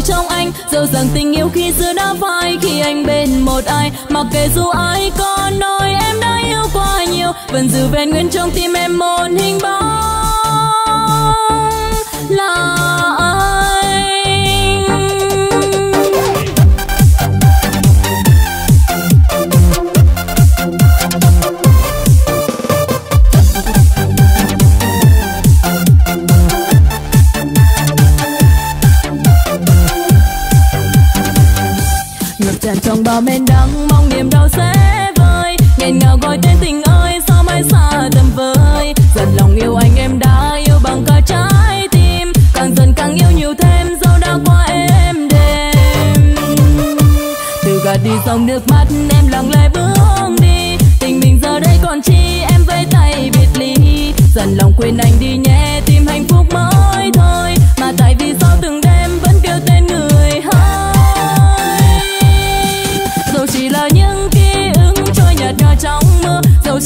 lại trong anh dẫu rằng tình yêu khi xưa đã phai. Khi anh bên một ai, mặc kệ dù ai có nói, em đã yêu quá nhiều. Vẫn giữ vẹn nguyên trong tim em một hình bóng là chồng bao men đắng, mong niềm đau sẽ vơi. Nghẹn ngào gọi tên tình ơi, sao mãi xa tầm vơi dần lòng yêu anh em đã yêu bằng cả trái tim. Càng dần càng yêu nhiều thêm, dẫu đã qua em đêm từ gạt đi dòng nước mắt, em lặng lẽ bước đi. Tình mình giờ đây còn chi, em với tay biệt ly. Dần lòng quên anh đi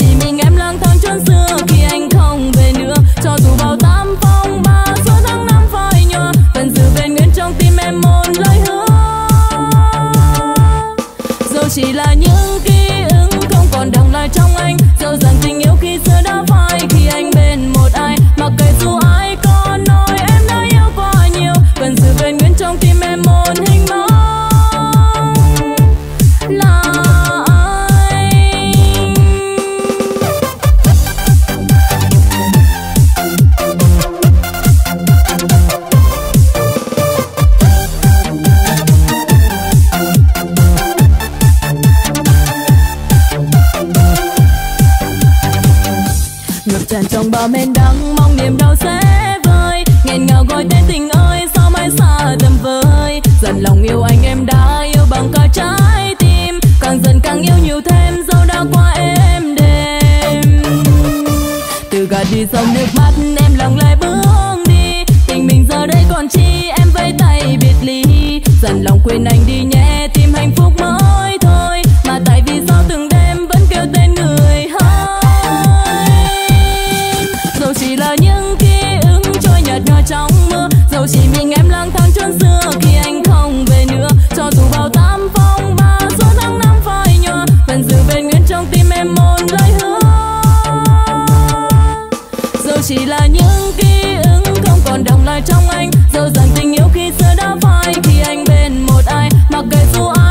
mưa dẫu một lời hứa giờ chỉ là những ký ức không còn động lại trong anh giờ rằng tình yêu khi xưa đã phai khi anh bên một ai mặc kệ dù ai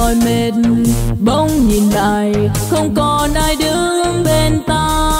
mỏi mệt bỗng nhìn lại không còn ai đứng bên ta.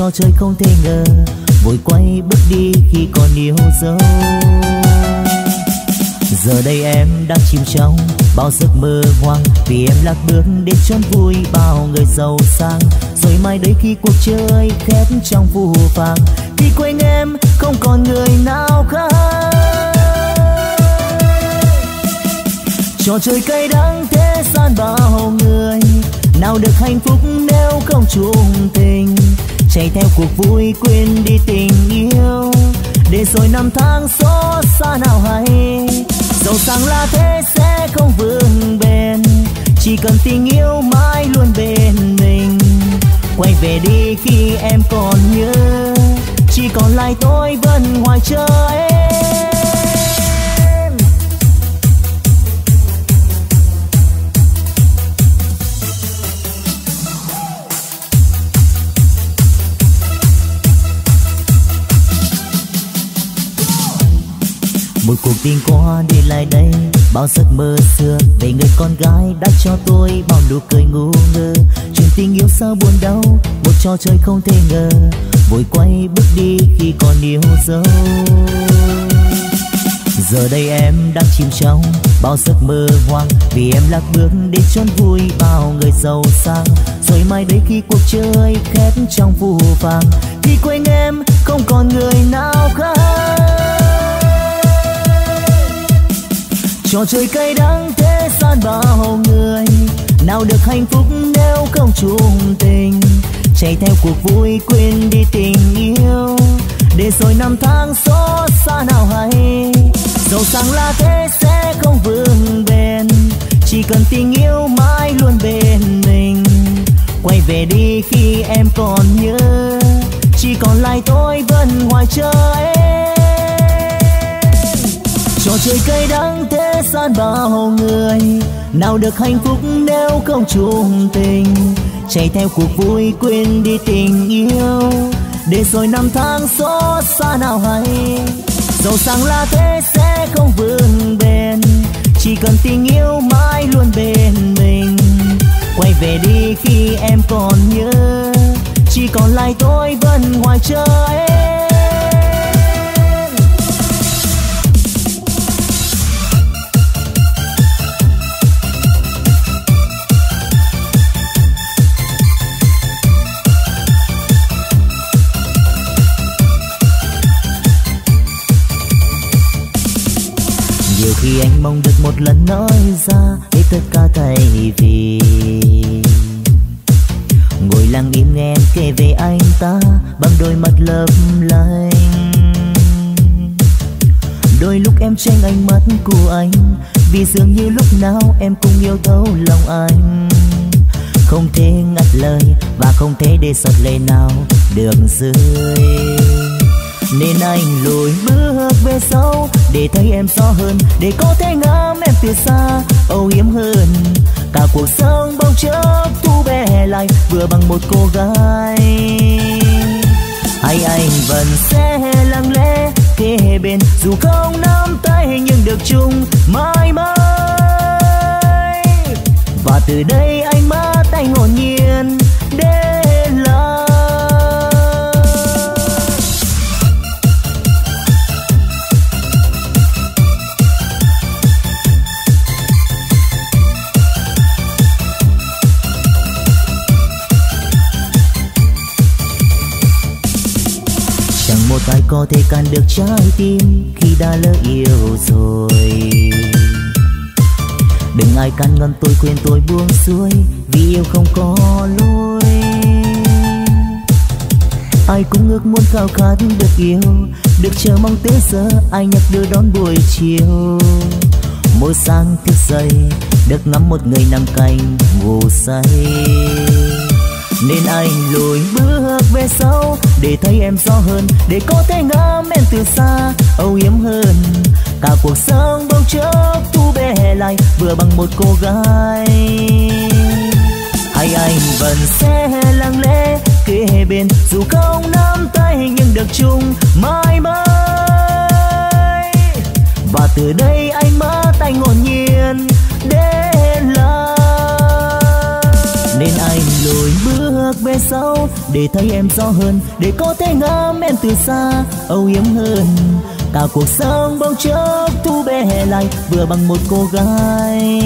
Cho trò chơi không thể ngờ. Vội quay bước đi khi còn yêu dấu. Giờ đây em đang chìm trong bao giấc mơ hoang. Vì em lạc bước đến chốn vui bao người giàu sang. Rồi mai đây khi cuộc chơi khép trong phù phàng thì quanh em không còn người nào khác. Trò chơi cay đắng thế gian bao người. Nào được hạnh phúc nếu không chung tình chạy theo cuộc vui quên đi tình yêu. Để rồi năm tháng xót xa nào hay, giàu sang là thế sẽ không vững bền. Chỉ cần tình yêu mãi luôn bên mình. Quay về đi khi em còn nhớ, chỉ còn lại tôi vẫn ngoài chờ em một cuộc tình qua đi lại đây, bao giấc mơ xưa về người con gái đã cho tôi bao nụ cười ngu ngơ. Chuyện tình yêu sao buồn đau, một trò chơi không thể ngờ. Vội quay bước đi khi còn yêu dấu. Giờ đây em đang chìm trong bao giấc mơ hoang, vì em lạc bước đến chốn vui bao người giàu sang. Rồi mai đây khi cuộc chơi khép trong phù vàng thì quanh em không còn người nào khác. Trò chơi cay đắng thế gian bao người. Nào được hạnh phúc nếu không chung tình. Chạy theo cuộc vui quên đi tình yêu. Để rồi năm tháng xót xa nào hay. Giàu sang là thế sẽ không vững bền. Chỉ cần tình yêu mãi luôn bên mình. Quay về đi khi em còn nhớ. Chỉ còn lại tôi vẫn ngoài chờ em trò chơi cay đắng thế gian bao người. Nào được hạnh phúc nếu không chung tình. Chạy theo cuộc vui quên đi tình yêu. Để rồi năm tháng xót xa nào hay. Giàu sang là thế sẽ không vươn bền. Chỉ cần tình yêu mãi luôn bên mình. Quay về đi khi em còn nhớ. Chỉ còn lại tôi vẫn ngoài chờ em mong được một lần nói ra. Để tất cả thay vì ngồi lặng im nghe em kể về anh ta. Bằng đôi mắt lấp lánh. Đôi lúc em tranh ánh mắt của anh. Vì dường như lúc nào em cũng yêu thấu lòng anh. Không thể ngắt lời và không thể để giọt lệ nào được rơi nên anh lùi bước về sau để thấy em rõ hơn, để có thể ngắm em từ xa. Âu yếm hơn, cả cuộc sống bỗng chốc thu bé lại, vừa bằng một cô gái. Hay anh vẫn sẽ lặng lẽ kề bên, dù không nắm tay nhưng được chung mãi mãi. Và từ đây anh mơ tay ngồi nhiên đến có thể cản được trái tim khi đã lỡ yêu rồi. Đừng ai can ngăn tôi khuyên tôi buông xuôi vì yêu không có lối ai cũng ước muốn khao khát được yêu, được chờ mong tới giờ, ai nhắc đưa đón buổi chiều. Mỗi sáng thức dậy, được ngắm một người nằm cạnh ngủ say nên anh lùi bước về sau, để thấy em rõ hơn, để có thể ngắm em từ xa. Âu yếm hơn, cả cuộc sống bỗng chốc thu bé lại, vừa bằng một cô gái. Hay anh vẫn sẽ lặng lẽ kề bên, dù không nắm tay nhưng được chung mãi mãi. Và từ đây anh mở tay ngồn nhiên đến là nên anh rồi bước về sau, để thấy em rõ hơn, để có thể ngắm em từ xa. Âu yếm hơn, cả cuộc sống bỗng chốc thu bé lại, vừa bằng một cô gái.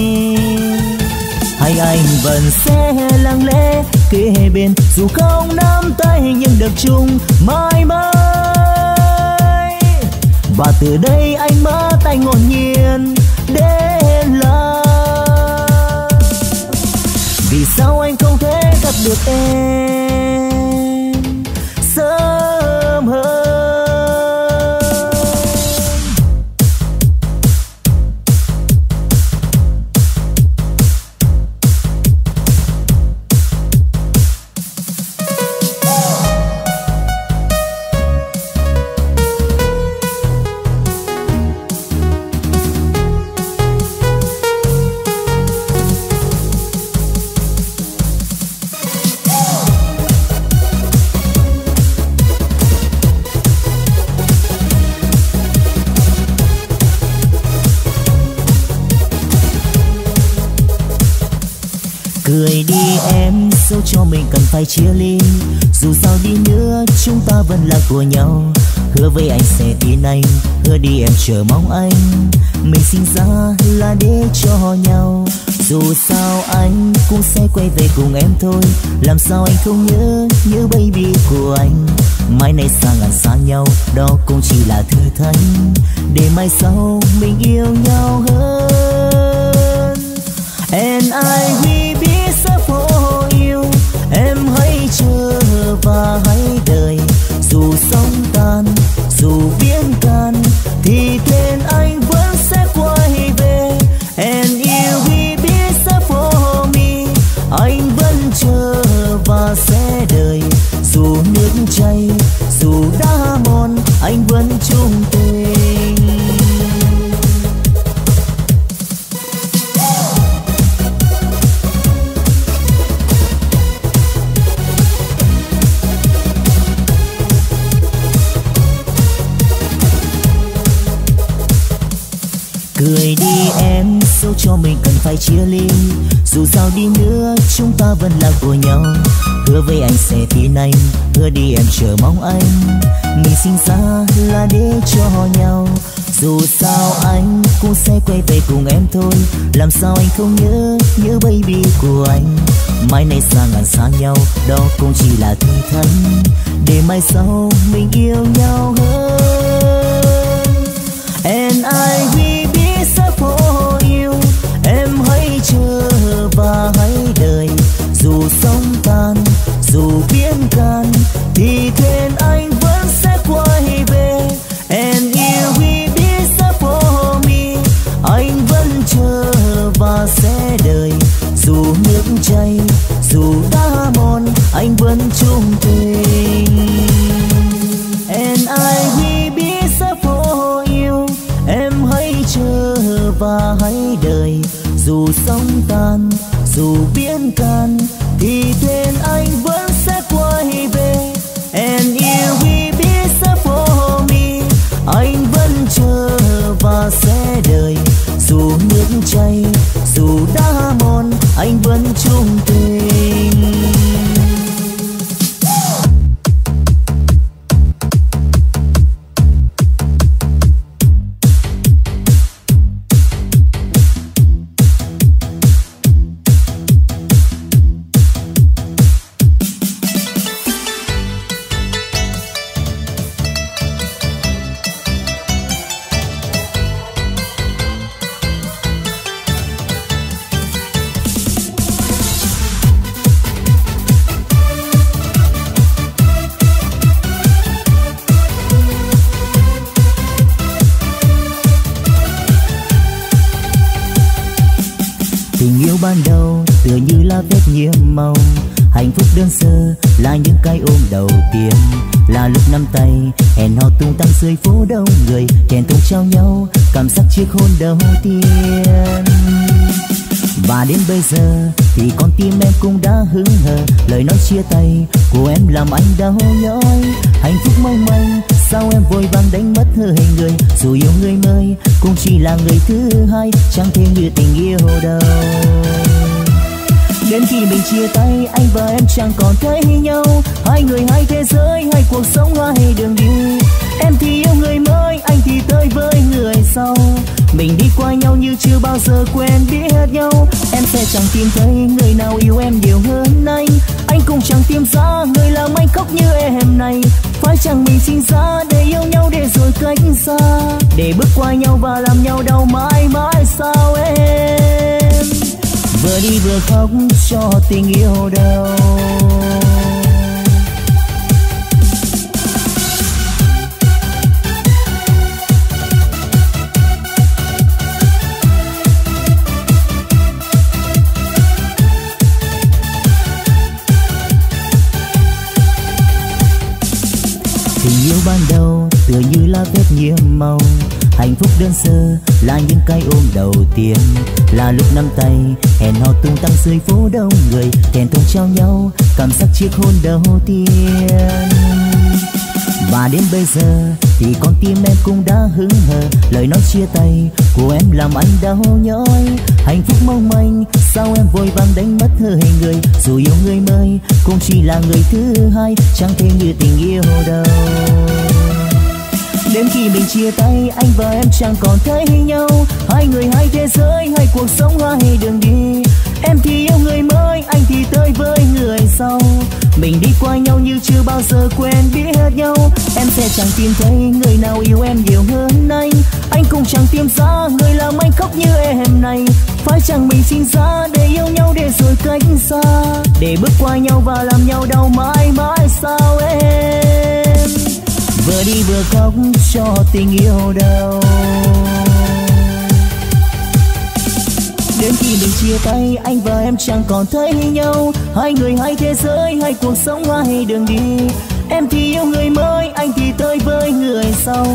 Hay anh vẫn sẽ lặng lẽ kề bên, dù không nắm tay nhưng được chung mãi mãi. Và từ đây anh mở tay ngọn nhiên đến là vì sao anh không gặp được em Người đi em. Dẫu cho mình cần phải chia ly, dù sao đi nữa, chúng ta vẫn là của nhau. Hứa với anh sẽ tin anh, hứa đi em chờ mong anh. Mình sinh ra là để cho nhau. Dù sao anh cũng sẽ quay về cùng em thôi. Làm sao anh không nhớ nhớ baby của anh? Mai này xa ngàn xa nhau, đó cũng chỉ là thử thách. để mai sau mình yêu nhau hơn. And I will chờ mai này xa ngàn xa nhau, đó cũng chỉ là thơ thân để mai sau mình yêu nhau hơn. Điểm là lúc nắm tay, hẹn hò tung tăng dưới phố đông người kèn tung trao nhau, cảm giác chiếc hôn đầu tiên. Và đến bây giờ, thì con tim em cũng đã hứng hờ, lời nói chia tay của em làm anh đau nhói. Hạnh phúc mong manh, sao em vội vàng đánh mất hơi người? Dù yêu người mới, cũng chỉ là người thứ hai, chẳng thể như tình yêu đâu đến khi mình chia tay, anh và em chẳng còn thấy nhau. Hai người hai thế giới, hai cuộc sống, hai đường đi. Em thì yêu người mới, anh thì tới với người sau. Mình đi qua nhau như chưa bao giờ quen biết nhau. Em sẽ chẳng tìm thấy người nào yêu em nhiều hơn anh. Anh cũng chẳng tìm ra người làm anh khóc như em này. Phải chẳng mình sinh ra để yêu nhau để rồi cách xa? Để bước qua nhau và làm nhau đau mãi mãi sao em? Vừa đi vừa khóc cho tình yêu đâu tình yêu ban đầu tựa như là vết nhiệm màu hạnh phúc đơn sơ là những cái ôm đầu tiên. Là lúc nắm tay, hẹn hò tung tăng dưới phố đông người thèm thùng trao nhau cảm giác chiếc hôn đầu tiên. Và đến bây giờ thì con tim em cũng đã hứng hờ, lời nói chia tay của em làm anh đau nhói. Hạnh phúc mong manh, sao em vội vàng đánh mất hơi người? Dù yêu người mới, cũng chỉ là người thứ hai, chẳng thể như tình yêu đâu đến khi mình chia tay, anh và em chẳng còn thấy nhau. Hai người hai thế giới, hai cuộc sống hai đường đi. Em thì yêu người mới, anh thì tới với người sau. Mình đi qua nhau như chưa bao giờ quen biết nhau. Em sẽ chẳng tìm thấy người nào yêu em nhiều hơn anh. Anh cũng chẳng tìm ra người làm anh khóc như em này. Phải chẳng mình sinh ra để yêu nhau để rồi cách xa? Để bước qua nhau và làm nhau đau mãi mãi sao em? Vừa đi vừa khóc cho tình yêu đâu đến khi mình chia tay, anh và em chẳng còn thấy nhau. Hai người hai thế giới, hai cuộc sống, hai đường đi. Em thì yêu người mới, anh thì tới với người sau.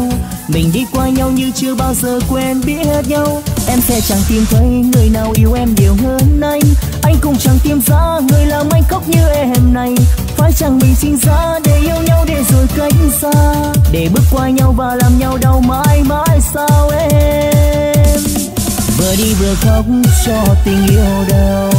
Mình đi qua nhau như chưa bao giờ quen biết nhau. Em sẽ chẳng tìm thấy người nào yêu em nhiều hơn anh. Anh cũng chẳng tìm ra người làm anh khóc như em này. Phải chẳng mình sinh ra để yêu nhau? Cách xa. Để bước qua nhau và làm nhau đau mãi mãi sao em? Vừa đi vừa khóc cho tình yêu đâu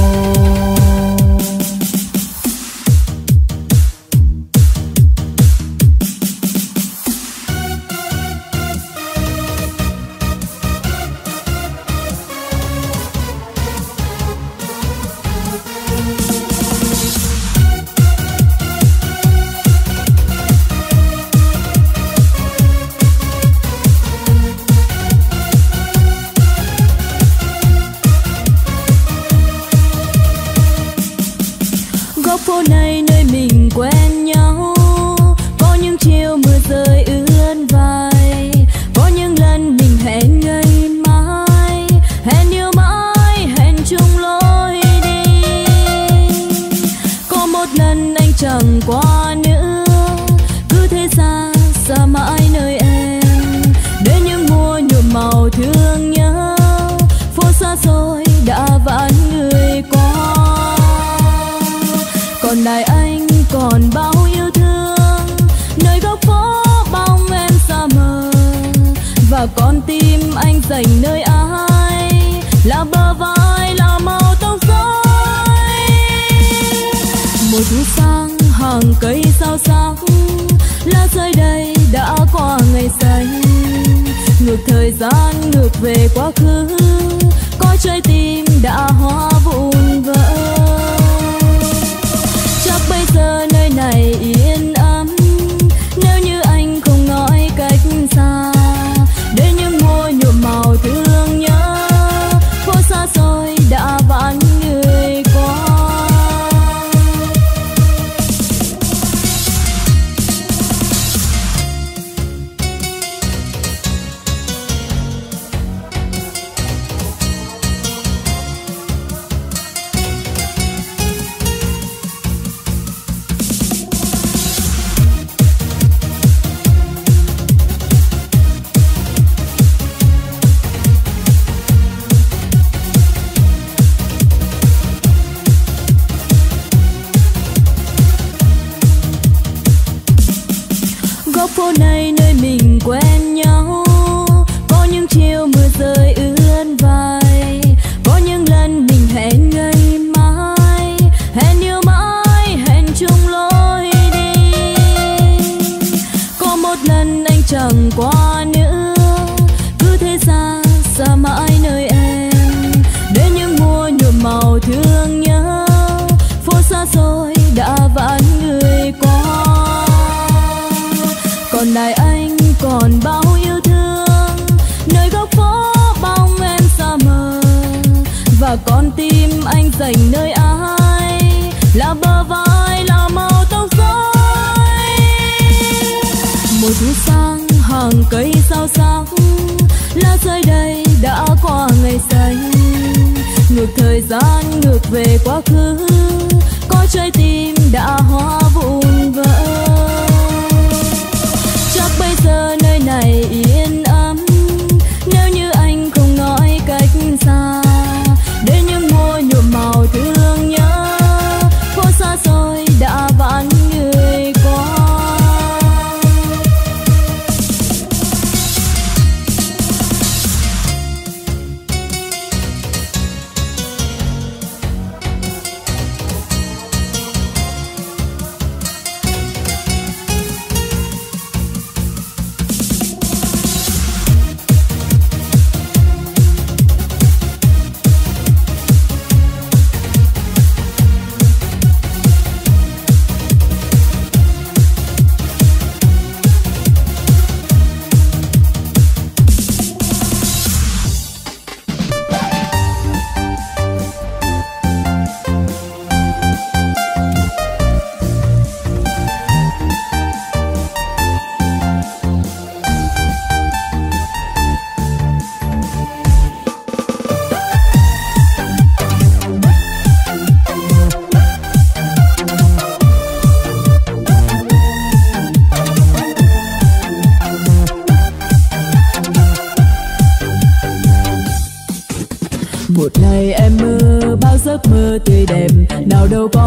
quá nữa. Cứ thế xa xa mãi nơi em. Để những mùa nhuộm màu thương nhớ, phố xa xôi đã vãn người qua. Còn lại anh còn bao yêu thương, nơi góc phố bóng em xa mờ. Và con tim anh dành nơi ai, là bờ vai, là màu tóc rối mùa thu sang hàng cây sao sắc lá rơi đây đã qua ngày xanh. Ngược thời gian ngược về quá khứ. Có trái tim đã hóa vụn vỡ. Chắc bây giờ nơi này yên ấm. Nếu như anh không nói cách xa.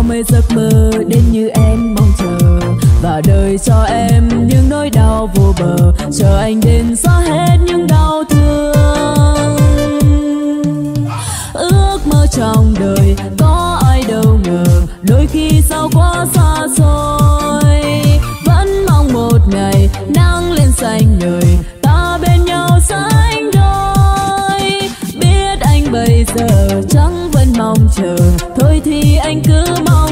mây giấc mơ. saying good morning.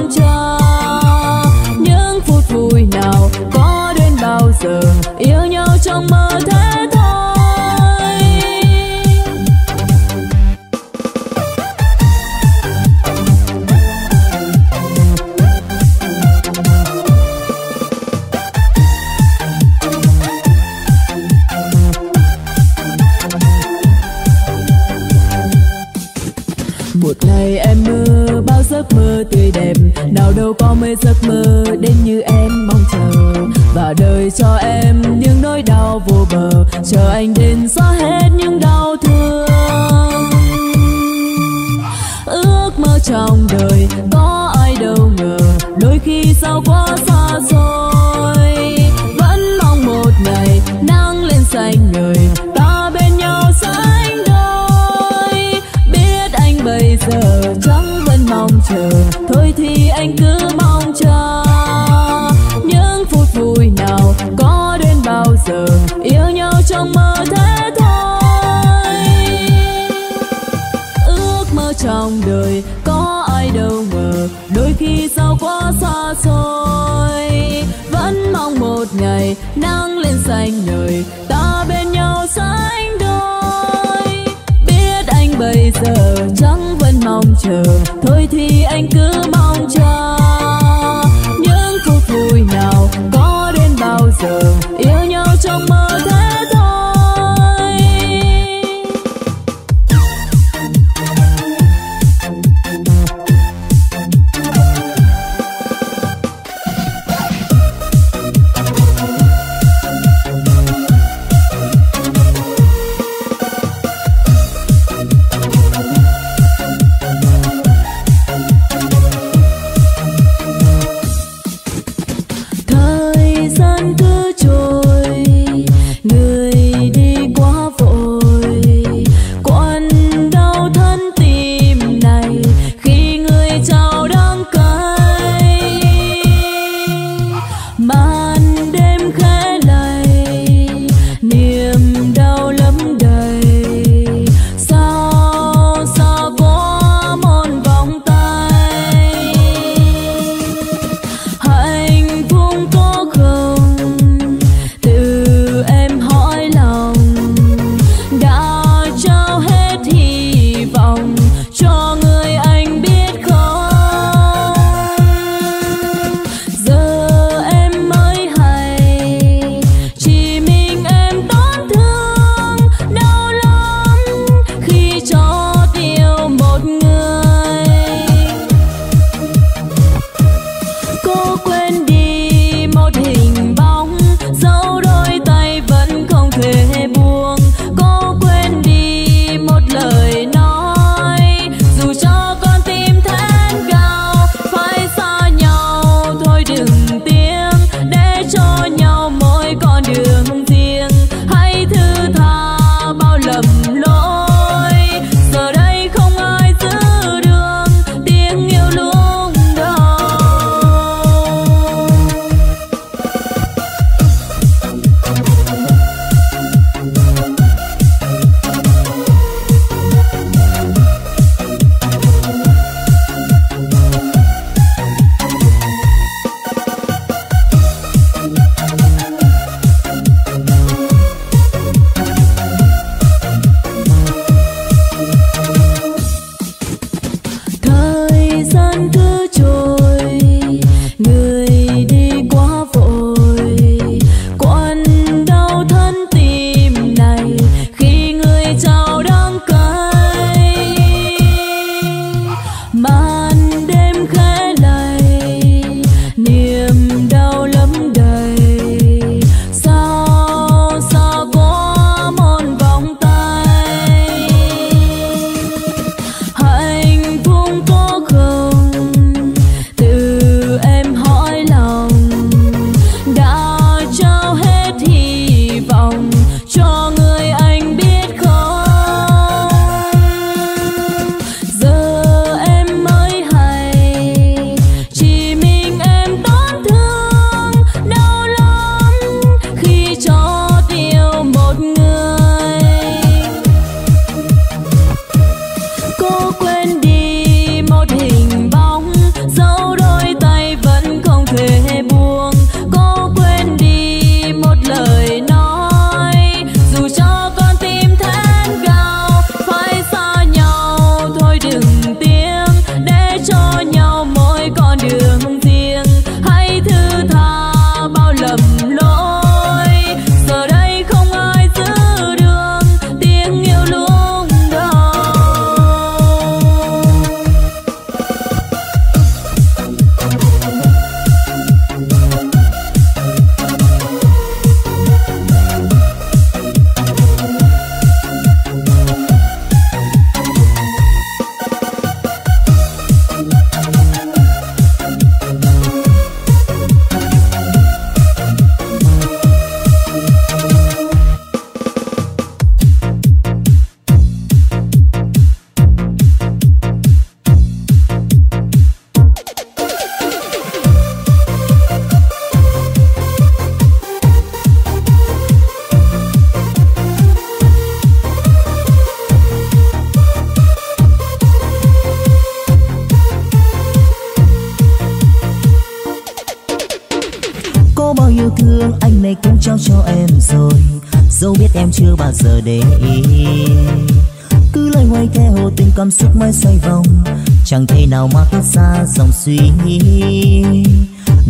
Chẳng thể nào mà thoát xa dòng suy nghĩ.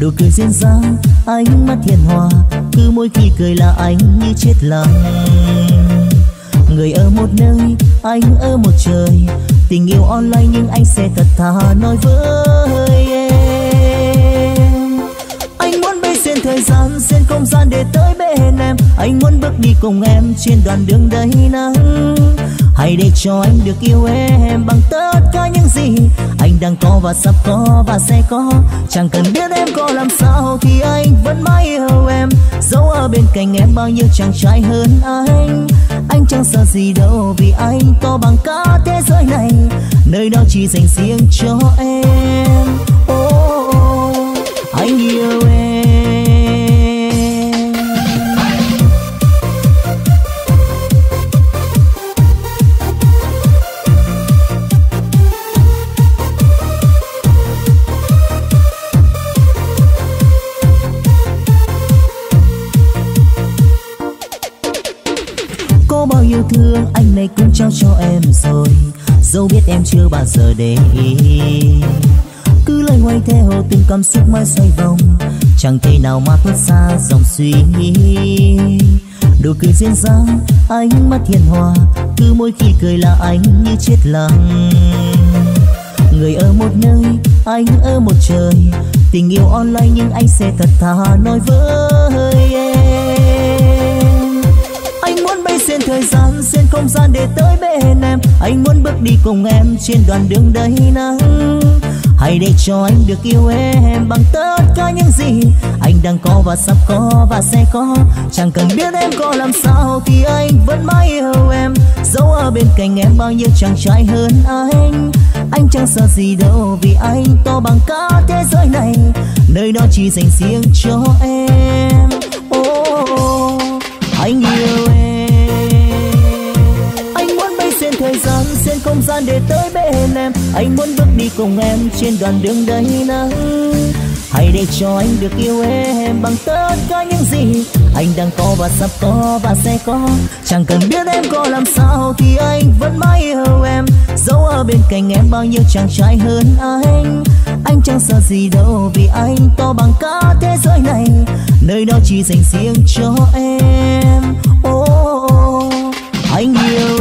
Nụ cười duyên dáng, ánh mắt hiền hòa. Cứ mỗi khi cười là anh như chết lặng. Người ở một nơi, anh ở một trời. Tình yêu online nhưng anh sẽ thật thà nói với em. Anh muốn bay xuyên thời gian, xuyên không gian để tới bên em. Anh muốn bước đi cùng em trên đoạn đường đầy nắng hãy để cho anh được yêu em bằng tất cả những gì anh đang có và sắp có và sẽ có. Chẳng cần biết em có làm sao thì anh vẫn mãi yêu em. Dẫu ở bên cạnh em bao nhiêu chàng trai hơn anh anh chẳng sợ gì đâu vì anh to bằng cả thế giới này. Nơi đó chỉ dành riêng cho em. Oh, oh, oh. anh yêu em. Dẫu biết em chưa bao giờ để ý. Cứ loay hoay theo từng cảm xúc mãi xoay vòng, chẳng thể nào mà thoát xa dòng suy nghĩ. Nụ cười duyên dáng, ánh mắt hiền hòa, cứ mỗi khi cười là anh như chết lặng. Người ở một nơi, anh ở một trời, tình yêu online nhưng anh sẽ thật thà nói với em. Thời gian xuyên không gian để tới bên em. Anh muốn bước đi cùng em trên đoạn đường đầy nắng. Hãy để cho anh được yêu em bằng tất cả những gì anh đang có và sắp có và sẽ có. Chẳng cần biết em có làm sao thì anh vẫn mãi yêu em. Dẫu ở bên cạnh em bao nhiêu chàng trai hơn anh. Anh chẳng sợ gì đâu vì anh to bằng cả thế giới này. Nơi đó chỉ dành riêng cho em. Để tới bên em. Anh muốn bước đi cùng em trên đoạn đường đầy nắng. Hãy để cho anh được yêu em bằng tất cả những gì anh đang có và sắp có và sẽ có. Chẳng cần biết em có làm sao thì anh vẫn mãi yêu em. Dẫu ở bên cạnh em bao nhiêu chàng trai hơn anh. Anh chẳng sợ gì đâu vì anh to bằng cả thế giới này. Nơi đó chỉ dành riêng cho em. Oh, oh, oh. anh yêu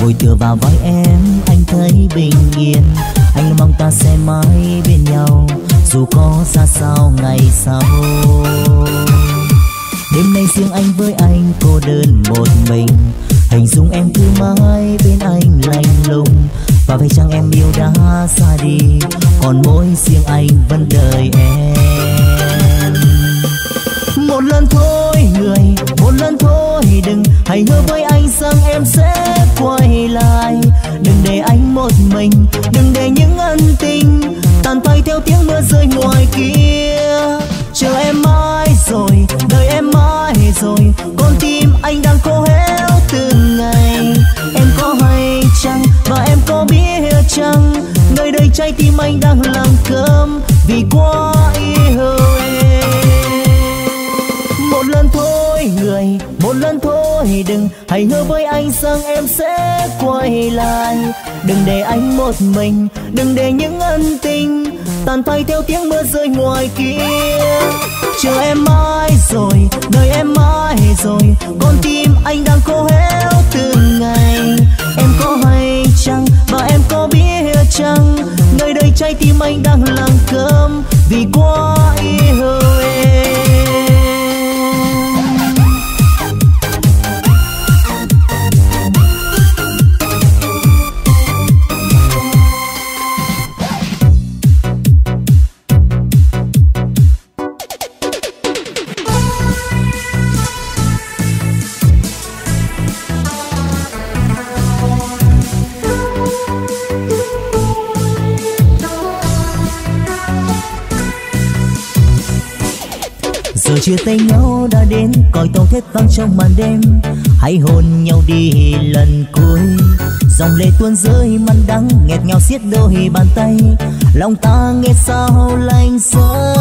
ngồi tựa vào vai em, anh thấy bình yên. Anh mong ta sẽ mãi bên nhau, dù có xa sao ngày sau. Đêm nay riêng anh với anh cô đơn một mình. Hình dung em cứ mãi bên anh lạnh lùng. Và phải chăng em yêu đã xa đi, còn mỗi riêng anh vẫn đợi em. Một lần thôi, người đừng, hãy hứa với anh rằng em sẽ quay lại. Đừng để anh một mình, đừng để những ân tình tàn tay theo tiếng mưa rơi ngoài kia. Chờ em mãi rồi, đợi em mãi rồi, con tim anh đang khô héo từng ngày. Em có hay chăng và em có biết chăng, nơi đây trái tim anh đang làm cơm? Vì quá rằng em sẽ quay lại. Đừng để anh một mình, đừng để những ân tình tàn phai theo tiếng mưa rơi ngoài kia. Chờ em mãi rồi, đợi em mãi rồi, con tim anh đang trong màn đêm. Hãy hôn nhau đi lần cuối. Dòng lệ tuôn rơi mặn đắng nghẹt ngào xiết đôi bàn tay. Lòng ta nghe sao lạnh sâu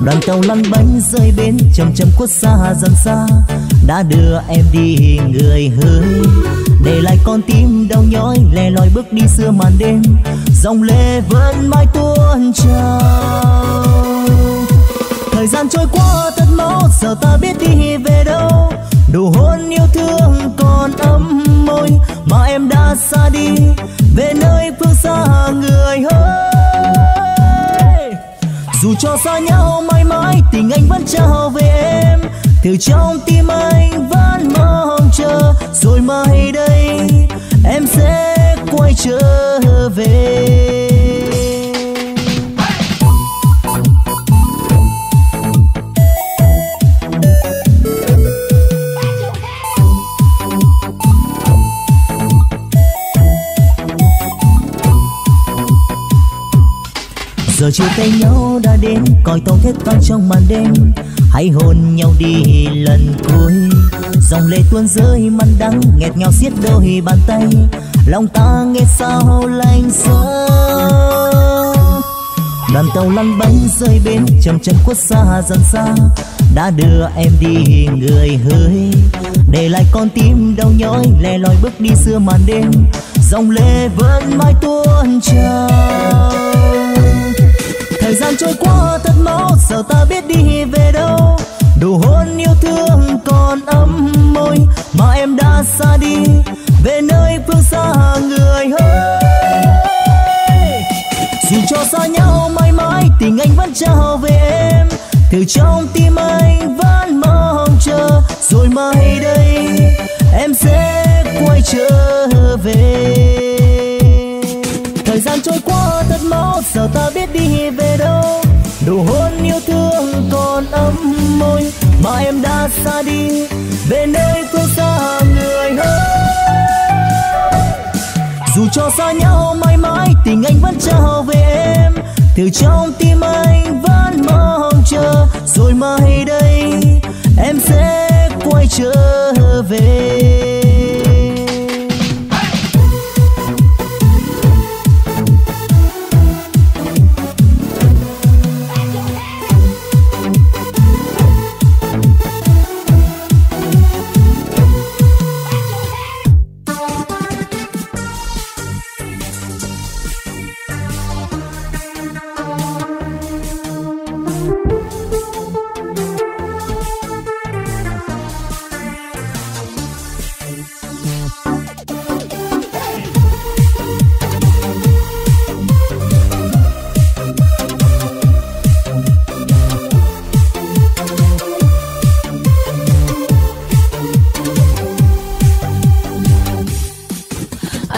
đoàn tàu lăn bánh rơi bên chầm chầm khuất xa, dần xa. Đã đưa em đi người hỡi để lại con tim đau nhói, lẻ loi bước đi xưa màn đêm. Dòng lệ vẫn mãi tuôn trào. Thời gian trôi qua giờ ta biết đi về đâu. Đủ hôn yêu thương còn ấm môi, mà em đã xa đi. Về nơi phương xa người ơi. Dù cho xa nhau mãi mãi, tình anh vẫn trao về em. Từ trong tim anh vẫn mong chờ, rồi mai đây em sẽ quay trở về. Giờ chia tay nhau đã đến còi tàu thét vang trong màn đêm. Hãy hôn nhau đi lần cuối. Dòng lệ tuôn rơi mặn đắng nghẹt ngào xiết đôi bàn tay. Lòng ta nghe sao lạnh sâu. Đoàn tàu lăn bánh rơi bên chậm chậm khuất xa, dần xa. Đã đưa em đi người hơi để lại con tim đau nhói, lẻ loi bước đi xưa màn đêm. Dòng lệ vẫn mãi tuôn trào thời gian trôi qua, thật máu giờ ta biết đi về đâu. Đủ hôn yêu thương còn ấm môi, mà em đã xa đi. Về nơi phương xa người ơi. Dù cho xa nhau mãi mãi, tình anh vẫn trao về em. Từ trong tim anh vẫn mong chờ, rồi mai đây em sẽ quay trở về gian trôi qua thật mau, giờ ta biết đi về đâu. Đủ hôn yêu thương còn ấm môi mà em đã xa đi về nơi phương xa người ơi dù cho xa nhau mãi mãi tình anh vẫn trao về em. Từ trong tim anh vẫn mong chờ rồi mai đây em sẽ quay trở về.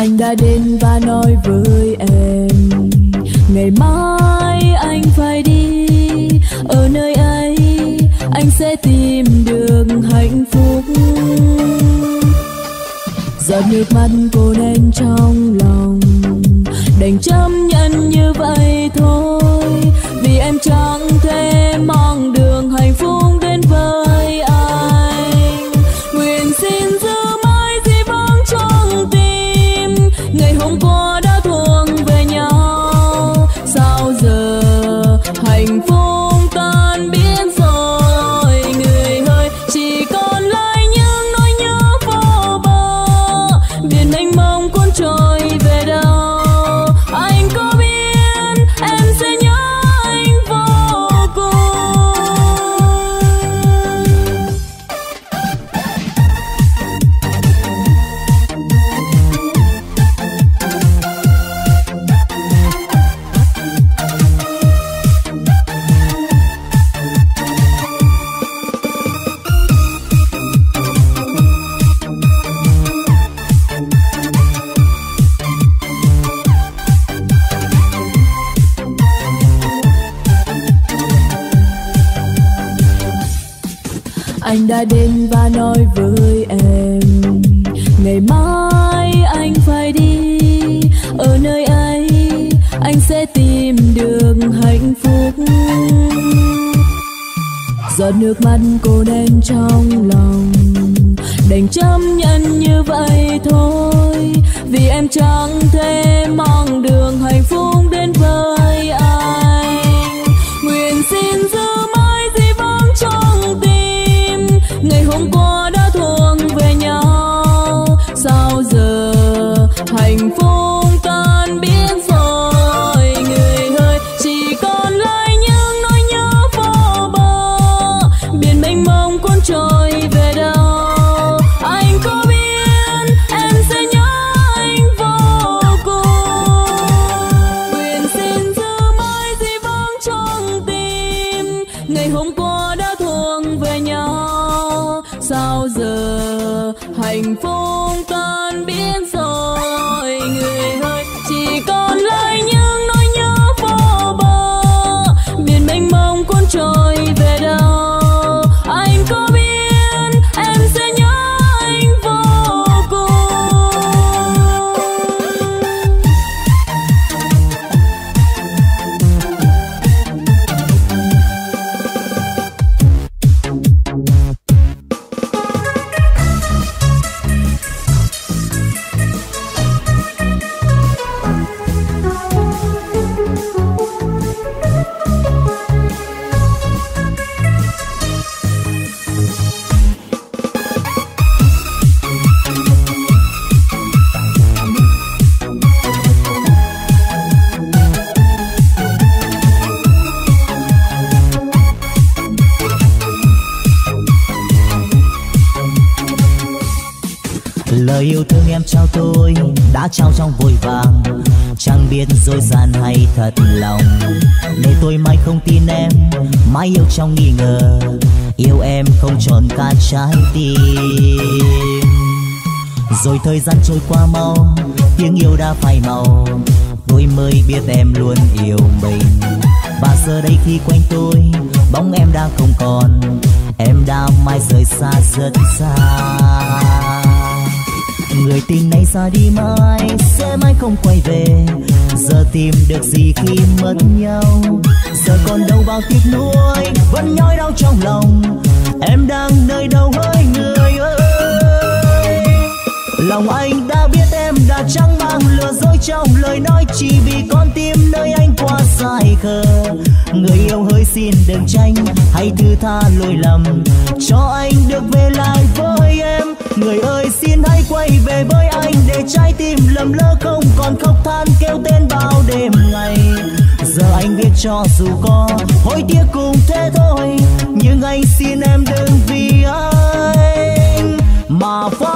Anh đã đến và nói với em, ngày mai anh phải đi, ở nơi ấy anh sẽ tìm được hạnh phúc. Giọt nước mắt cô nên trong lòng, đành chấp nhận như vậy thôi, vì em chẳng thể mucho. Biết dối gian hay thật lòng. Để tôi mãi không tin em, mãi yêu trong nghi ngờ. Yêu em không tròn cả trái tim. Rồi thời gian trôi qua mau, tiếng yêu đã phai màu. Tôi mới biết em luôn yêu mình. Và giờ đây khi quanh tôi, bóng em đã không còn. Em đã mãi rời xa rất xa. Người tình này ra đi mãi, sẽ mãi không quay về giờ tìm được gì khi mất nhau? Giờ còn đâu bao tiếc nuối, vẫn nhói đau trong lòng. Em đang nơi đâu hỡi người ơi? Lòng anh đã biết em đã chẳng mang lừa dối trong lời nói, chỉ vì con tim nơi anh quá sai khờ. Người yêu hỡi xin đừng tranh, hãy thứ tha lỗi lầm. Cho anh được về lại với em người ơi, xin hãy quay về với anh để trái tim lầm lỡ không còn khóc than kêu tên bao đêm ngày. Giờ anh biết cho dù có hối tiếc cùng thế thôi, nhưng anh xin em đừng vì anh mà phải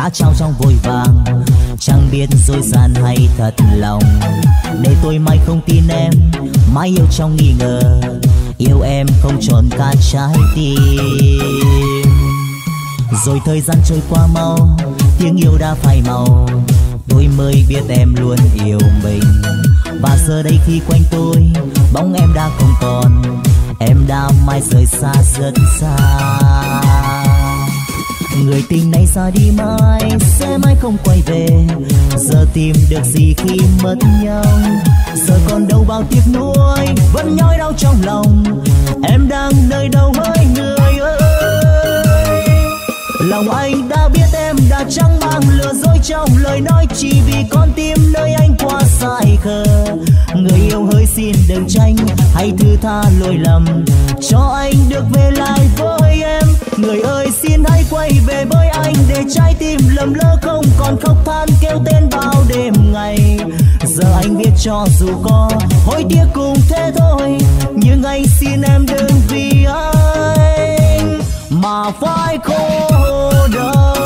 đã trao trong vội vàng. Chẳng biết dối gian hay thật lòng, để tôi mãi không tin em, mãi yêu trong nghi ngờ. Yêu em không tròn cả trái tim. Rồi thời gian trôi qua mau, tiếng yêu đã phai màu. Tôi mới biết em luôn yêu mình. Và giờ đây khi quanh tôi, bóng em đã không còn. Em đã mãi rời xa rất xa người tình này ra đi mãi, sẽ mãi không quay về. Giờ tìm được gì khi mất nhau? Giờ còn đâu bao tiếc nuối, vẫn nhói đau trong lòng. Em đang nơi đâu hỡi người ơi? Lòng anh đã biết em đã trắng mang lừa dối trong lời nói, chỉ vì con tim nơi anh qua sai khờ. Người yêu hỡi xin đừng tranh, hãy thứ tha lỗi lầm. Cho anh được về lại với em người ơi, xin hãy quay về với anh để trái tim lầm lỡ không còn khóc than kêu tên bao đêm ngày. Giờ anh biết cho dù có hối tiếc cùng thế thôi nhưng anh xin em đừng vì anh mà phải khổ đau.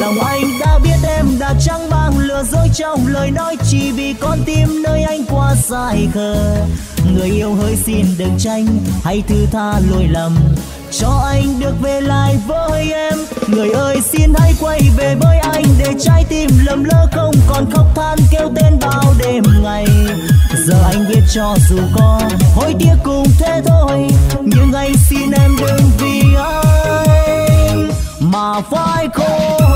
Lòng anh đã biết em đã trắng băng, lừa dối trong lời nói chỉ vì con tim nơi anh quá sai khờ. Người yêu hỡi xin đừng tranh, hãy thứ tha lỗi lầm cho anh được về lại với em. Người ơi, xin hãy quay về với anh để trái tim lầm lỡ không còn khóc than kêu tên bao đêm ngày. Giờ anh biết cho dù có hối tiếc cùng thế thôi. Nhưng anh xin em đừng vì anh mà phải khổ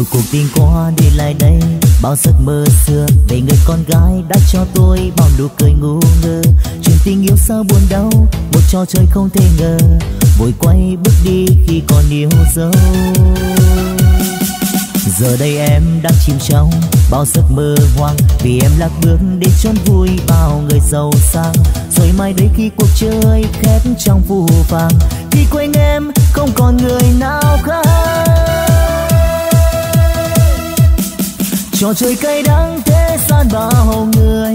một cuộc tình qua đi lại đây, bao giấc mơ xưa. Về người con gái đã cho tôi bao nụ cười ngu ngơ. Chuyện tình yêu sao buồn đau, một trò chơi không thể ngờ. Vội quay bước đi khi còn yêu dấu. Giờ đây em đang chìm trong bao giấc mơ hoang. Vì em lạc bước đến chốn vui bao người giàu sang. Rồi mai đây khi cuộc chơi khép trong phù vàng thì quên em không còn người nào khác. Trò chơi cay đắng, thế gian bao người.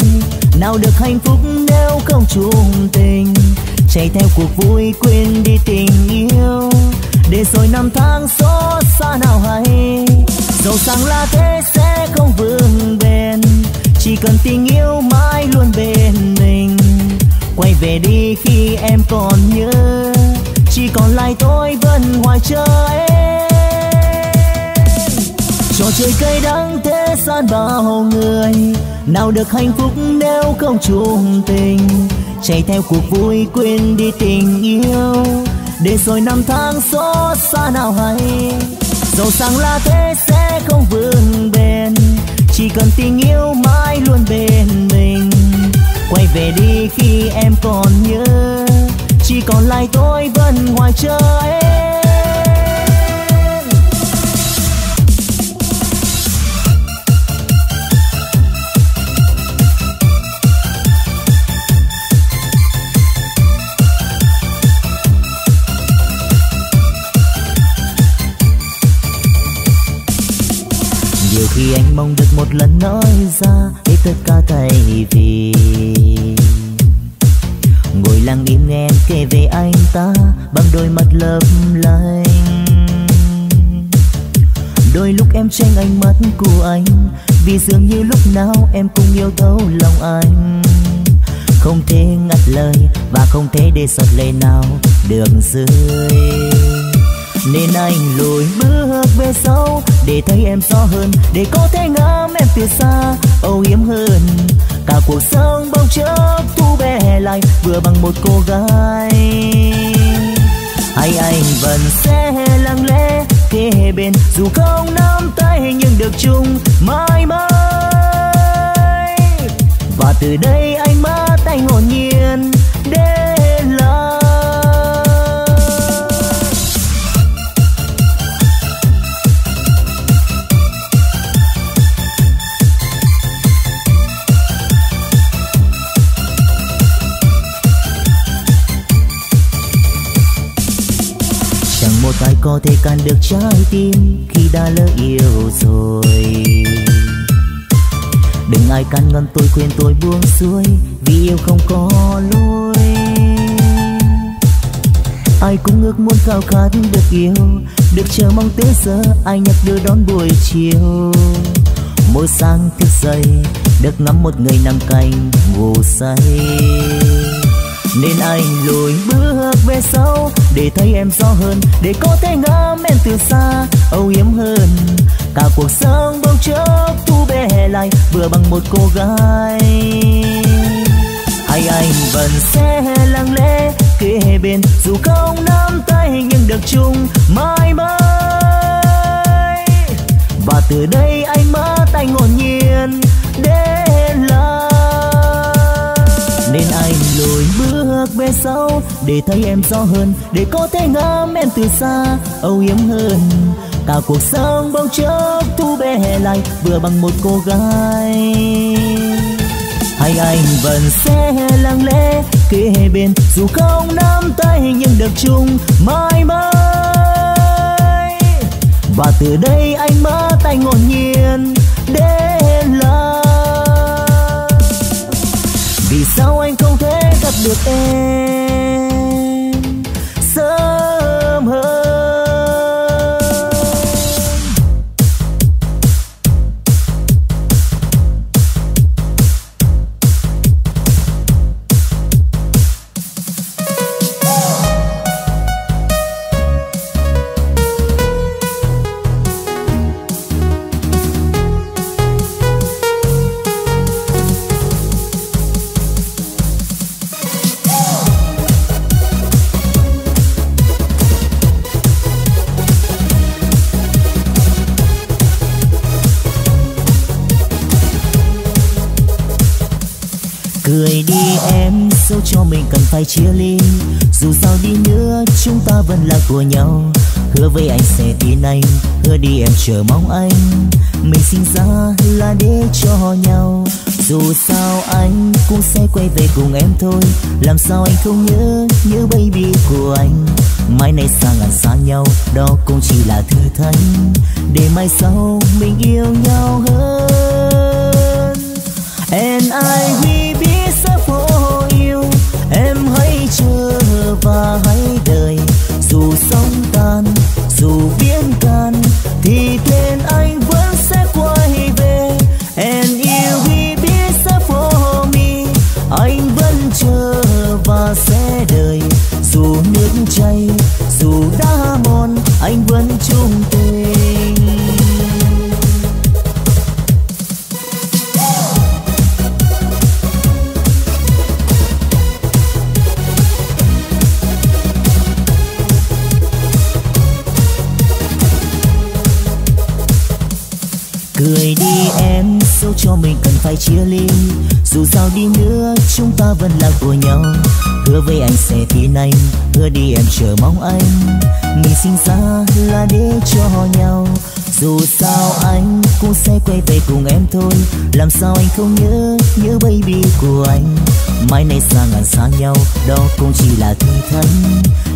Nào được hạnh phúc nếu không chung tình. Chạy theo cuộc vui, quên đi tình yêu. Để rồi năm tháng xót xa nào hay. Giàu sang là thế sẽ không vững bền. Chỉ cần tình yêu mãi luôn bên mình. Quay về đi khi em còn nhớ. Chỉ còn lại tôi vẫn hoài chờ em trò chơi cay đắng thế gian bao người. Nào được hạnh phúc nếu không chung tình. Chạy theo cuộc vui quên đi tình yêu. Để rồi năm tháng xót xa nào hay. Giàu sang là thế sẽ không vươn bền. Chỉ cần tình yêu mãi luôn bên mình. Quay về đi khi em còn nhớ. Chỉ còn lại tôi vẫn ngoài chờ em khi được một lần nói ra. Để tất cả thay vì ngồi lặng im nghe em kể về anh ta. Bằng đôi mắt lấp lánh. Đôi lúc em tranh ánh mắt của anh. Vì dường như lúc nào em cũng yêu thấu lòng anh. Không thể ngắt lời và không thể để giọt lệ nào được rơi nên anh lùi bước về sau để thấy em rõ hơn, để có thể ngắm em từ xa. Âu yếm hơn, cả cuộc sống bỗng chốc thu bé lại, vừa bằng một cô gái. Hay anh vẫn sẽ lặng lẽ kề bên, dù không nắm tay nhưng được chung mãi mãi. Và từ đây anh bắt tay hồn nhiên đến nào có thể cản được trái tim khi đã lỡ yêu rồi. Đừng ai can ngăn tôi, khuyên tôi buông xuôi, vì yêu không có lối. Ai cũng ước muốn khao khát được yêu, được chờ mong tới giờ, ai nhặt đưa đón buổi chiều. Mỗi sáng thức dậy, được ngắm một người nằm cạnh ngủ say nên anh lùi bước về sau để thấy em rõ hơn, để có thể ngắm em từ xa. Âu yếm hơn, cả cuộc sống bỗng chốc thu bé lại, vừa bằng một cô gái. Hay anh vẫn sẽ lặng lẽ kề bên, dù không nắm tay nhưng được chung mãi mãi. Và từ đây anh mất tay ngồi nhiên. Nên anh lùi bước về sau để thấy em rõ hơn, để có thể ngắm em từ xa. Âu yếm hơn, cả cuộc sống bỗng chốc thu bé lại vừa bằng một cô gái. Hay anh vẫn sẽ lặng lẽ kề bên, dù không nắm tay nhưng được chung mãi mãi. Và từ đây anh mất tay ngồi nhiên đến vì sao anh không thể gặp được em? Cho mình cần phải chia ly. Dù sao đi nữa, chúng ta vẫn là của nhau. Hứa với anh sẽ tin anh, hứa đi em chờ mong anh. Mình sinh ra là để cho nhau. Dù sao anh cũng sẽ quay về cùng em thôi. Làm sao anh không nhớ nhớ baby của anh? Mai này xa ngàn xa nhau, đó cũng chỉ là thử thách. Để mai sau mình yêu nhau hơn. And I will be và hãy đời cười đi em, dẫu cho mình cần phải chia ly. Dù sao đi nữa, chúng ta vẫn là của nhau. Hứa với anh sẽ tin anh, hứa đi em chờ mong anh. Mình sinh ra là để cho nhau. Dù sao anh cũng sẽ quay về cùng em thôi. Làm sao anh không nhớ nhớ baby của anh? Mai này xa ngàn xa nhau, đó cũng chỉ là thi thân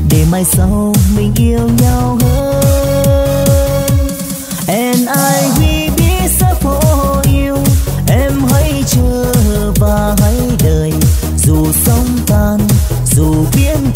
để mai sau mình yêu nhau hơn. And I will và hãy đợi dù sóng tan dù biến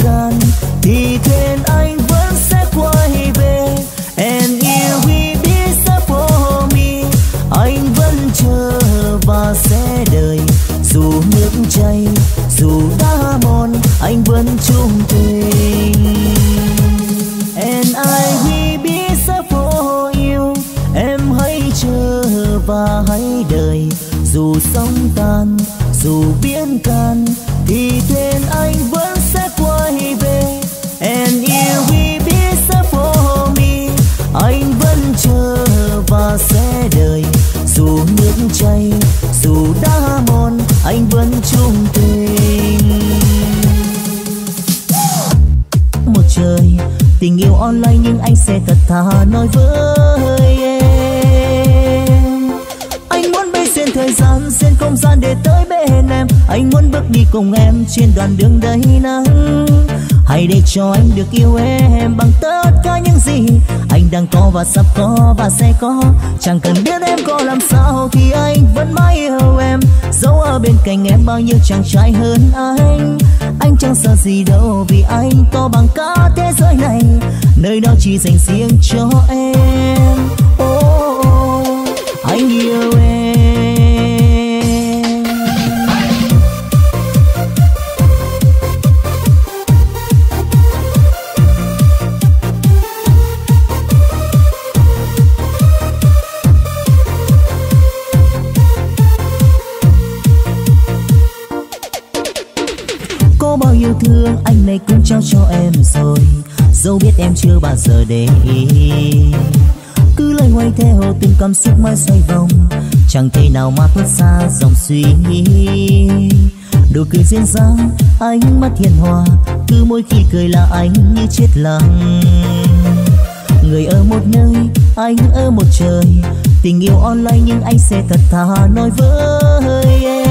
thà nói với em, anh muốn bay xuyên thời gian xuyên không gian để tới bên em. Anh muốn bước đi cùng em trên đoạn đường đầy nắng. Hãy để cho anh được yêu em bằng tất cả những gì anh đang có và sắp có và sẽ có. Chẳng cần biết em có làm sao thì anh vẫn mãi yêu em. Dẫu ở bên cạnh em bao nhiêu chàng trai hơn anh. Anh chẳng sợ gì đâu vì anh to bằng cả thế giới này nơi đó chỉ dành riêng cho em. Em chưa bao giờ để ý. Cứ loay hoay theo từng cảm xúc mãi xoay vòng, chẳng thể nào mà thoát xa dòng suy nghĩ. Nụ cười duyên dáng, ánh mắt hiền hòa, cứ mỗi khi cười là anh như chết lặng. Người ở một nơi, anh ở một trời, tình yêu online nhưng anh sẽ thật thà nói với em.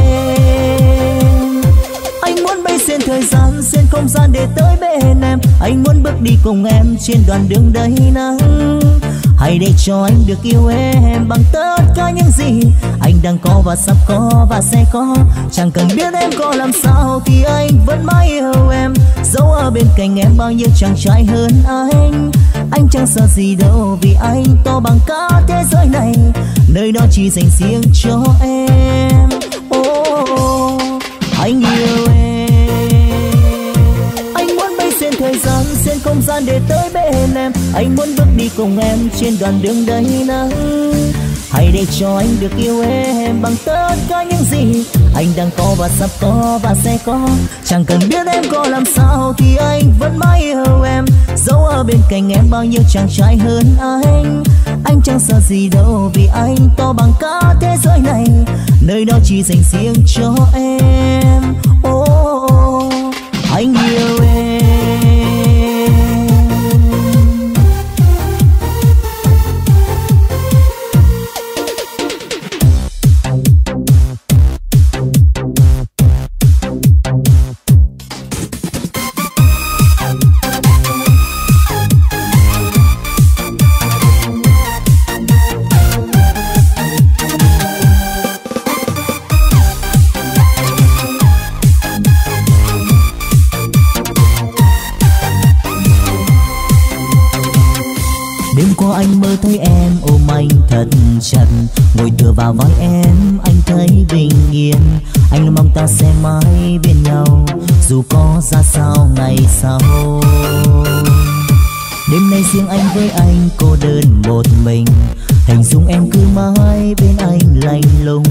Thời gian xuyên không gian để tới bên em. Anh muốn bước đi cùng em trên đoạn đường đầy nắng. Hãy để cho anh được yêu em bằng tất cả những gì anh đang có và sắp có và sẽ có. Chẳng cần biết em có làm sao thì anh vẫn mãi yêu em. Dẫu ở bên cạnh em bao nhiêu chàng trai hơn anh. Anh chẳng sợ gì đâu vì anh to bằng cả thế giới này. Nơi đó chỉ dành riêng cho em. Để tới bên em. Anh muốn bước đi cùng em trên đoạn đường đầy nắng. Hãy để cho anh được yêu em bằng tất cả những gì anh đang có và sắp có và sẽ có. Chẳng cần biết em có làm sao thì anh vẫn mãi yêu em. Dẫu ở bên cạnh em bao nhiêu chàng trai hơn anh. Anh chẳng sợ gì đâu vì anh to bằng cả thế giới này. Nơi đó chỉ dành riêng cho em. Trần. Ngồi tựa vào vai em, anh thấy bình yên. Anh mong ta sẽ mãi bên nhau, dù có ra sao ngày sau. Đêm nay riêng anh với anh cô đơn một mình. Hình dung em cứ mãi bên anh lạnh lùng.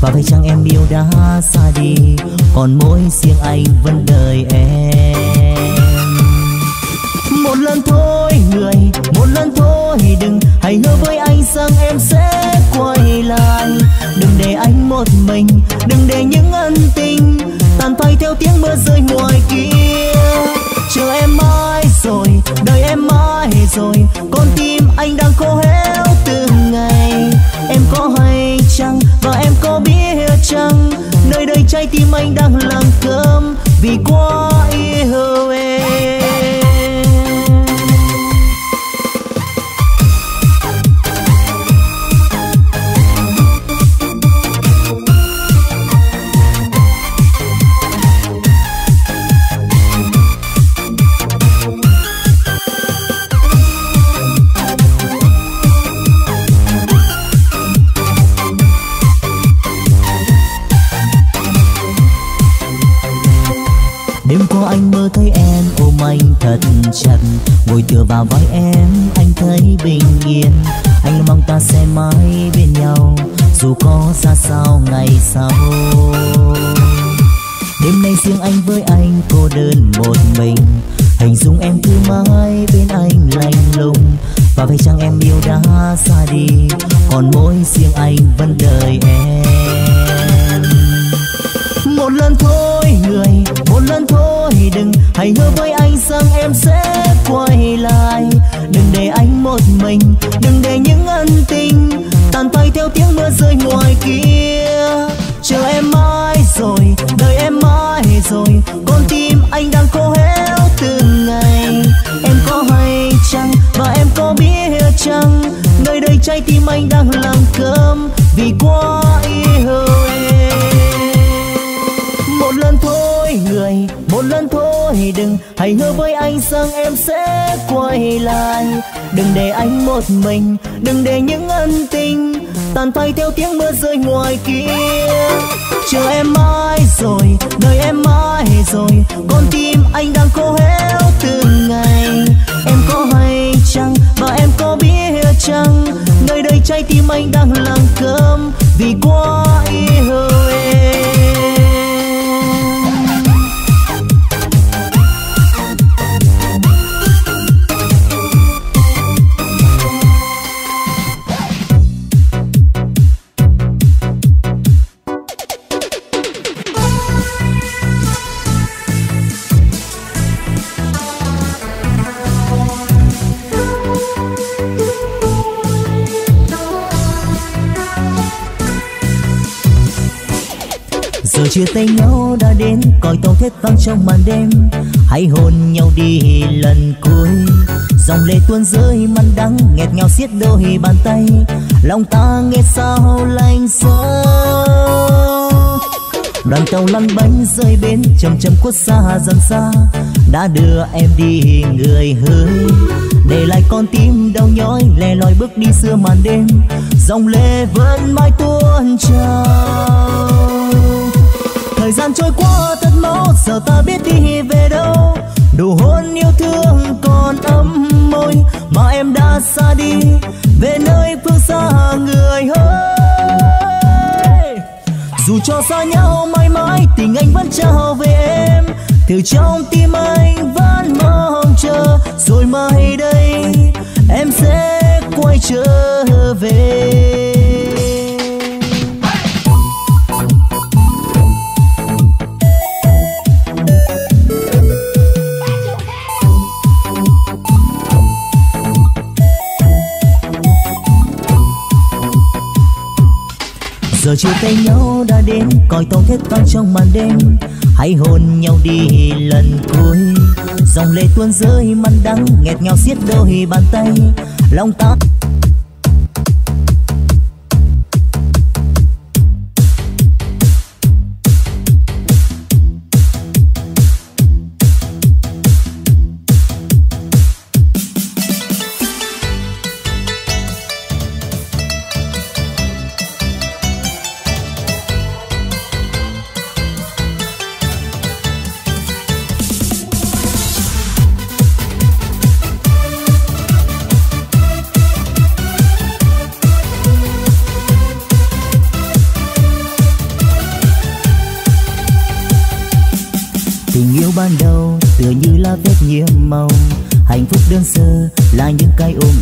Và phải chăng em yêu đã xa đi, còn mỗi riêng anh vẫn đợi em. Một lần thôi, người lần thôi, đừng hãy hứa với anh rằng em sẽ quay lại. Đừng để anh một mình, đừng để những ân tình tàn phai theo tiếng mưa rơi ngoài kia. Chờ em mãi rồi, đợi em mãi rồi, con tim anh đang khô héo từng ngày. Em có hay chăng và em có biết chăng, nơi đây trái tim anh đang lặng cơm? Vì cô lòng ta nghe sao lạnh gió đoàn tàu lăn bánh rơi bến chầm chầm khuất xa, dần xa. Đã đưa em đi người hơi để lại con tim đau nhói, lẻ loi bước đi xưa màn đêm. Dòng lệ vẫn mãi tuôn trào. Thời gian trôi qua thật mau, giờ ta biết đi về đâu. Đủ hôn yêu thương còn ấm môi, mà em đã xa đi. Về nơi xa người ơi. Dù cho xa nhau mãi mãi, tình anh vẫn trao về em. Từ trong tim anh vẫn mong chờ, rồi mai đây em sẽ quay trở giờ chia tay nhau đã đến còi tàu thét vang trong màn đêm. Hãy hôn nhau đi lần cuối. Dòng lệ tuôn rơi mặn đắng nghẹt ngào xiết đôi bàn tay. Lòng ta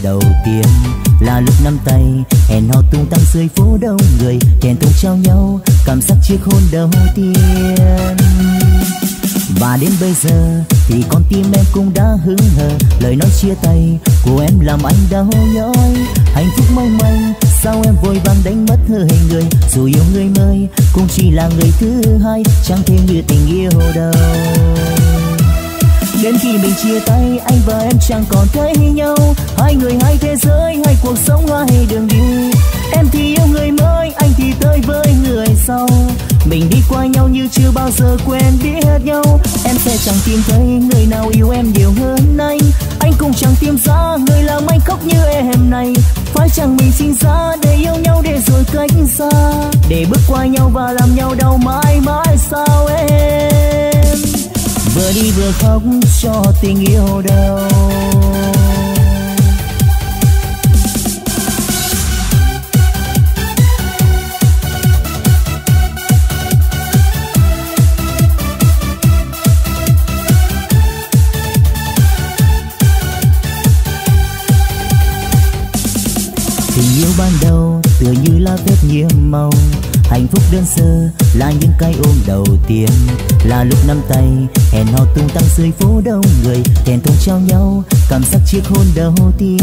đầu tiên là lúc nắm tay, hẹn hò tung tăng dưới phố đông người kèn tung trao nhau, cảm giác chiếc hôn đầu tiên. Và đến bây giờ thì con tim em cũng đã hứng hờ, lời nói chia tay của em làm anh đau nhói. Hạnh phúc mong manh, sao em vội vàng đánh mất hình người? Dù yêu người mới, cũng chỉ là người thứ hai, chẳng thêm như tình yêu đâu đến khi mình chia tay, anh và em chẳng còn thấy nhau. Hai người hai thế giới, hai cuộc sống hai đường đi. Em thì yêu người mới, anh thì tới với người sau. Mình đi qua nhau như chưa bao giờ quen biết nhau. Em sẽ chẳng tìm thấy người nào yêu em nhiều hơn anh. Anh cũng chẳng tìm ra người làm anh khóc như em này. Phải chẳng mình sinh ra để yêu nhau, để rồi cách xa? Để bước qua nhau và làm nhau đau mãi mãi sao đi vừa khóc cho tình yêu đâu tình yêu ban đầu tựa như lá vết nhiệm màu hạnh phúc đơn sơ là những cái ôm đầu tiên. Là lúc nắm tay, hẹn hò tung tăng dưới phố đông người kèn thông trao nhau cảm giác chiếc hôn đầu tiên.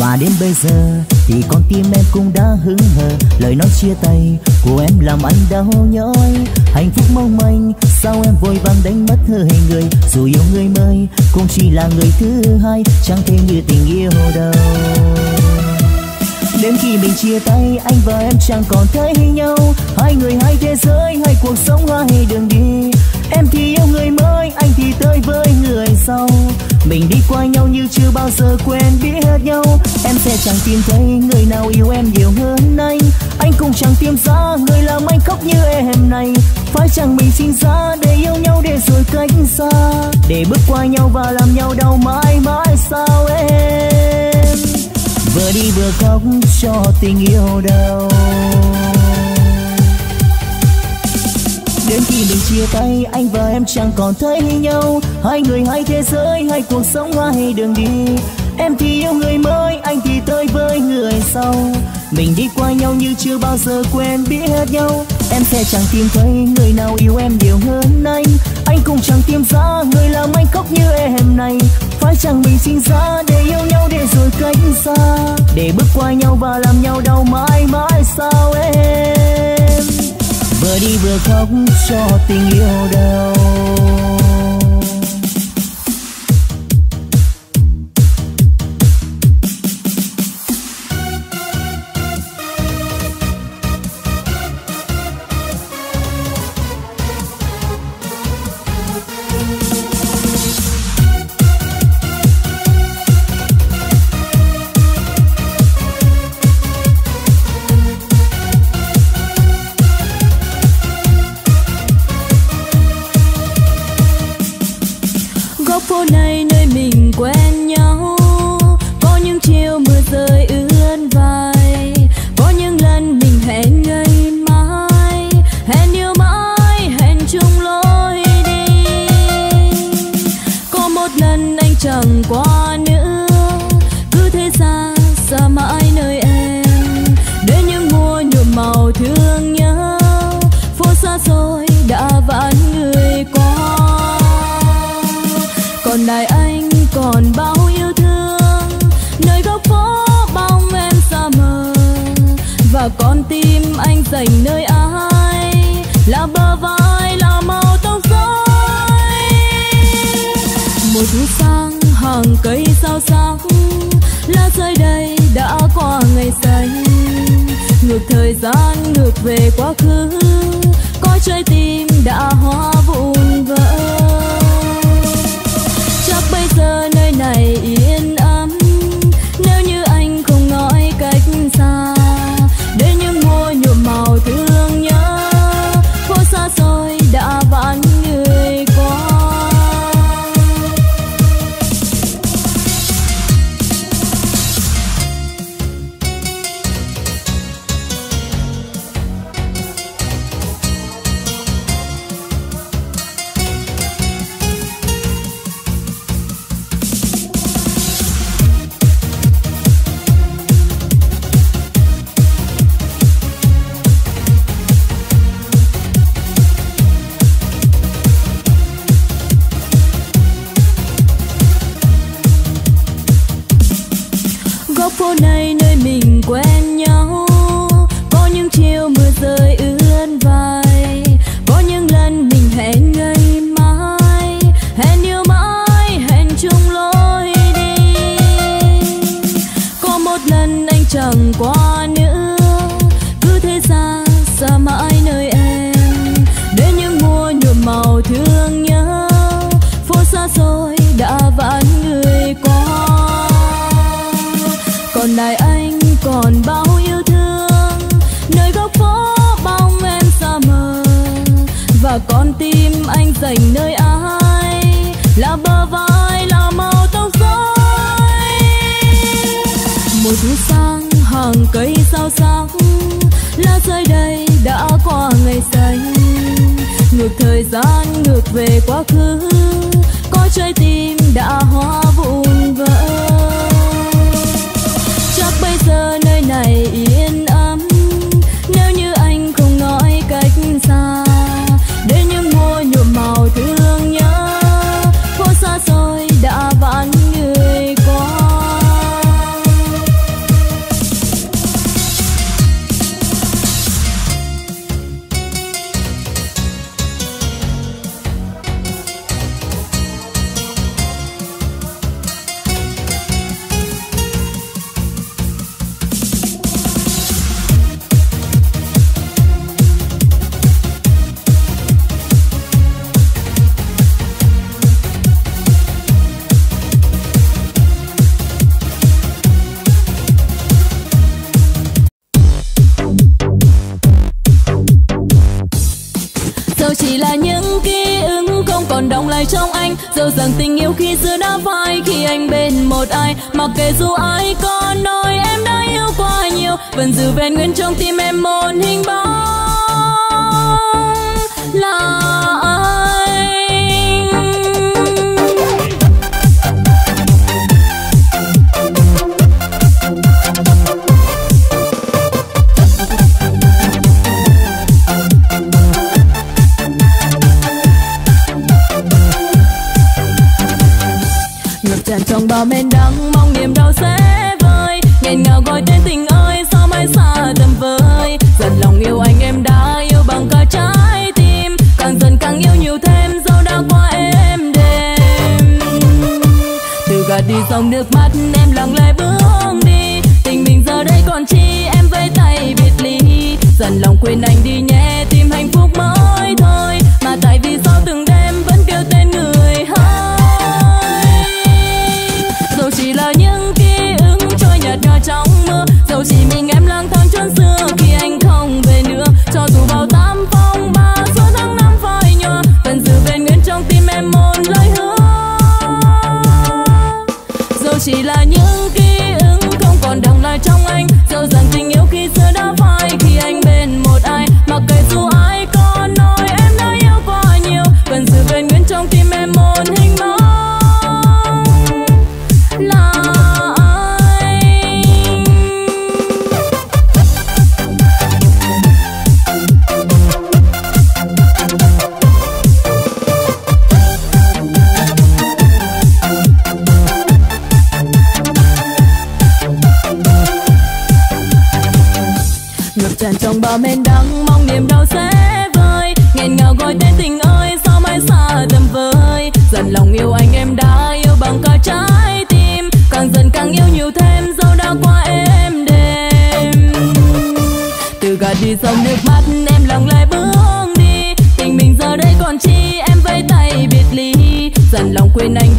Và đến bây giờ thì con tim em cũng đã hứng hờ, lời nói chia tay của em làm anh đau nhói. Hạnh phúc mong manh, sao em vội vàng đánh mất hơi người? Dù yêu người mới, cũng chỉ là người thứ hai, chẳng thể như tình yêu đâu đến khi mình chia tay, anh và em chẳng còn thấy nhau. Hai người hai thế giới, hai cuộc sống hai đường đi. Em thì yêu người mới, anh thì tới với người sau. Mình đi qua nhau như chưa bao giờ quen biết nhau. Em sẽ chẳng tìm thấy người nào yêu em nhiều hơn anh. Anh cũng chẳng tìm ra người làm anh khóc như em này. Phải chẳng mình sinh ra để yêu nhau để rồi cách xa? Để bước qua nhau và làm nhau đau mãi mãi sao em? Vừa đi vừa khóc cho tình yêu đâu đến khi mình chia tay, anh và em chẳng còn thấy nhau. Hai người hai thế giới, hai cuộc sống hai đường đi. Em thì yêu người mới, anh thì tới với người sau. Mình đi qua nhau như chưa bao giờ quen biết nhau. Em sẽ chẳng tìm thấy người nào yêu em nhiều hơn anh. Anh cũng chẳng tìm ra người làm anh khóc như em này phải chẳng mình sinh ra, để yêu nhau, để rồi cách xa. Để bước qua nhau và làm nhau đau mãi mãi sao em? Vừa đi vừa khóc cho tình yêu đâu đã qua ngày xanh ngược thời gian ngược về quá khứ có trái tim đã hóa vụn vỡ. Chắc bây giờ nơi này yên ắng ngập tràn trong bao men đắng, mong niềm đau sẽ vơi. Nghẹn ngào gọi tên tình ơi, sao mãi xa tầm vơi. Dần lòng yêu anh em đã yêu bằng cả trái tim. Càng dần càng yêu nhiều thêm, dẫu đã qua em đêm từ gạt đi dòng nước mắt, em lòng lại bước đi. Tình mình giờ đây còn chi, em vẫy tay biệt ly. Dần lòng quên anh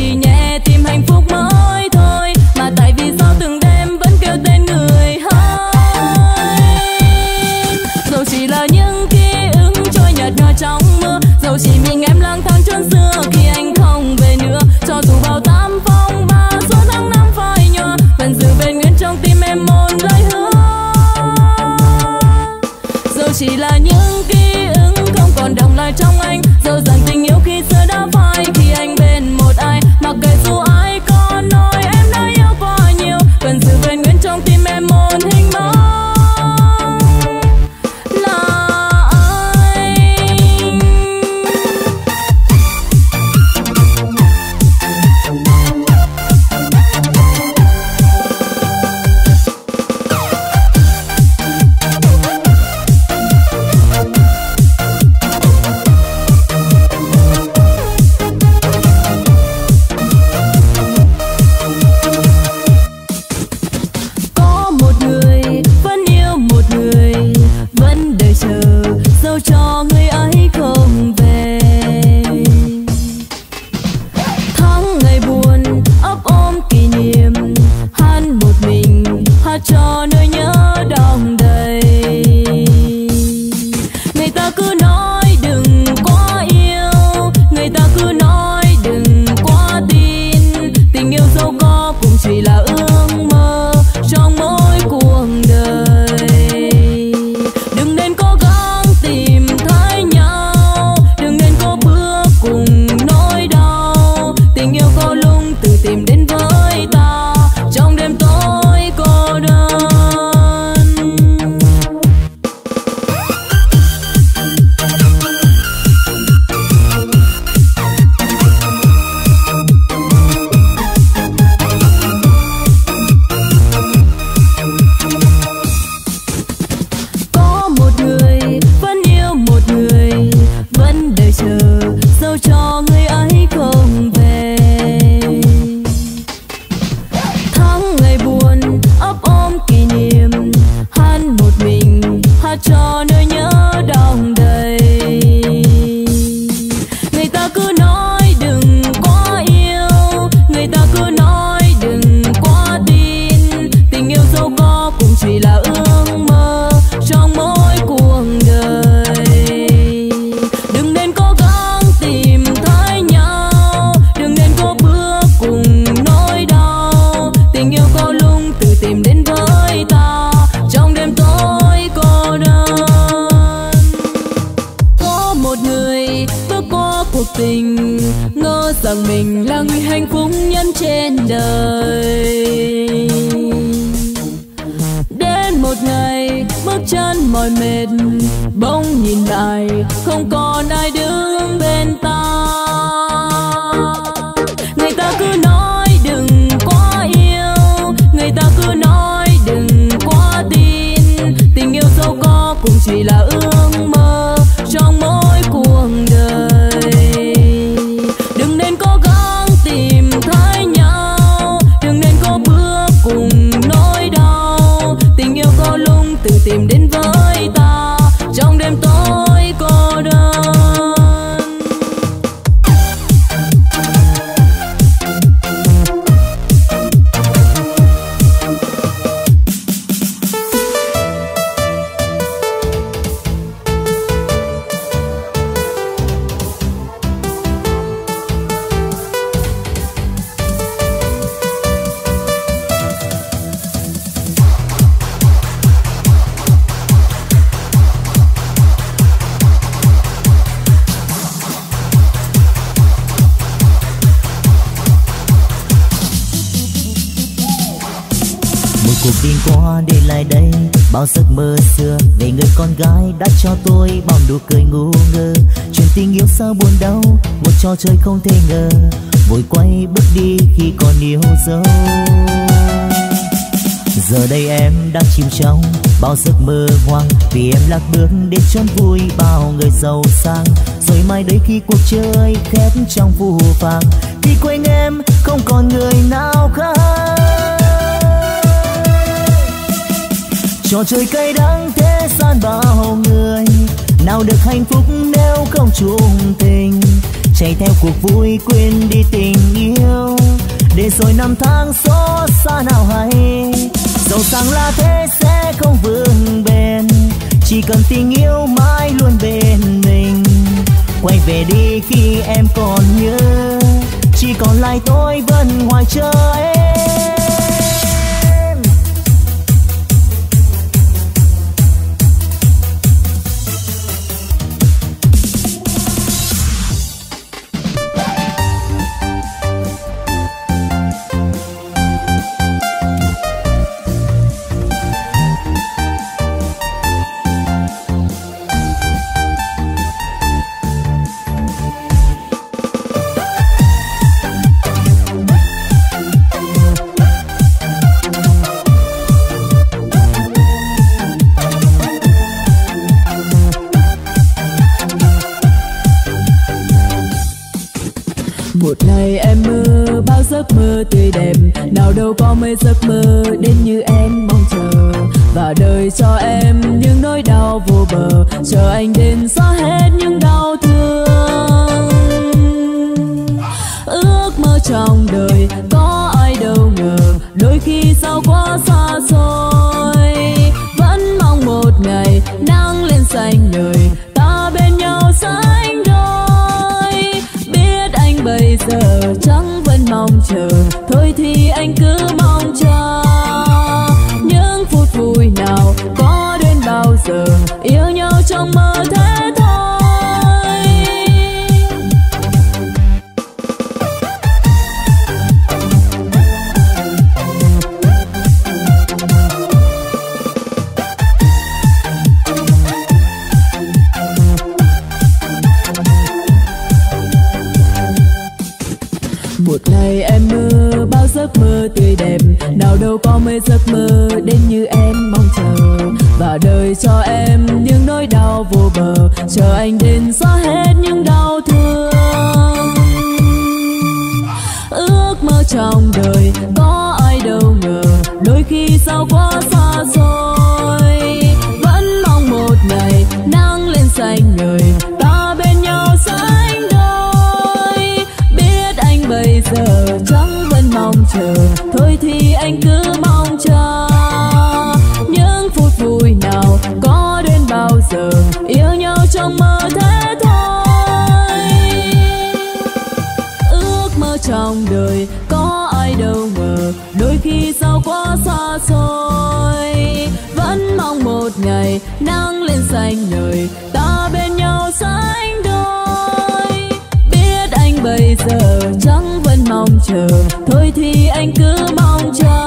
một trò chơi không thể ngờ. Vội quay bước đi khi còn yêu dấu giờ đây em đang chìm trong bao giấc mơ hoang. Vì em lạc bước đến chốn vui bao người giàu sang. Rồi mai đây khi cuộc chơi khép trong phù phàng thì quanh em không còn người nào khác. Trò chơi cay đắng thế gian bao người, nào được hạnh phúc nếu không chung tình chạy theo cuộc vui, quên đi tình yêu. Để rồi năm tháng xót xa nào hay, giàu sang là thế sẽ không vững bền. Chỉ cần tình yêu mãi luôn bên mình. Quay về đi khi em còn nhớ, chỉ còn lại tôi vẫn ngoài chờ em đôi khi sao quá xa xôi, vẫn mong một ngày nắng lên xanh đời ta bên nhau sánh đôi, biết anh bây giờ chẳng vẫn mong chờ thôi thì anh cứ mong chờ.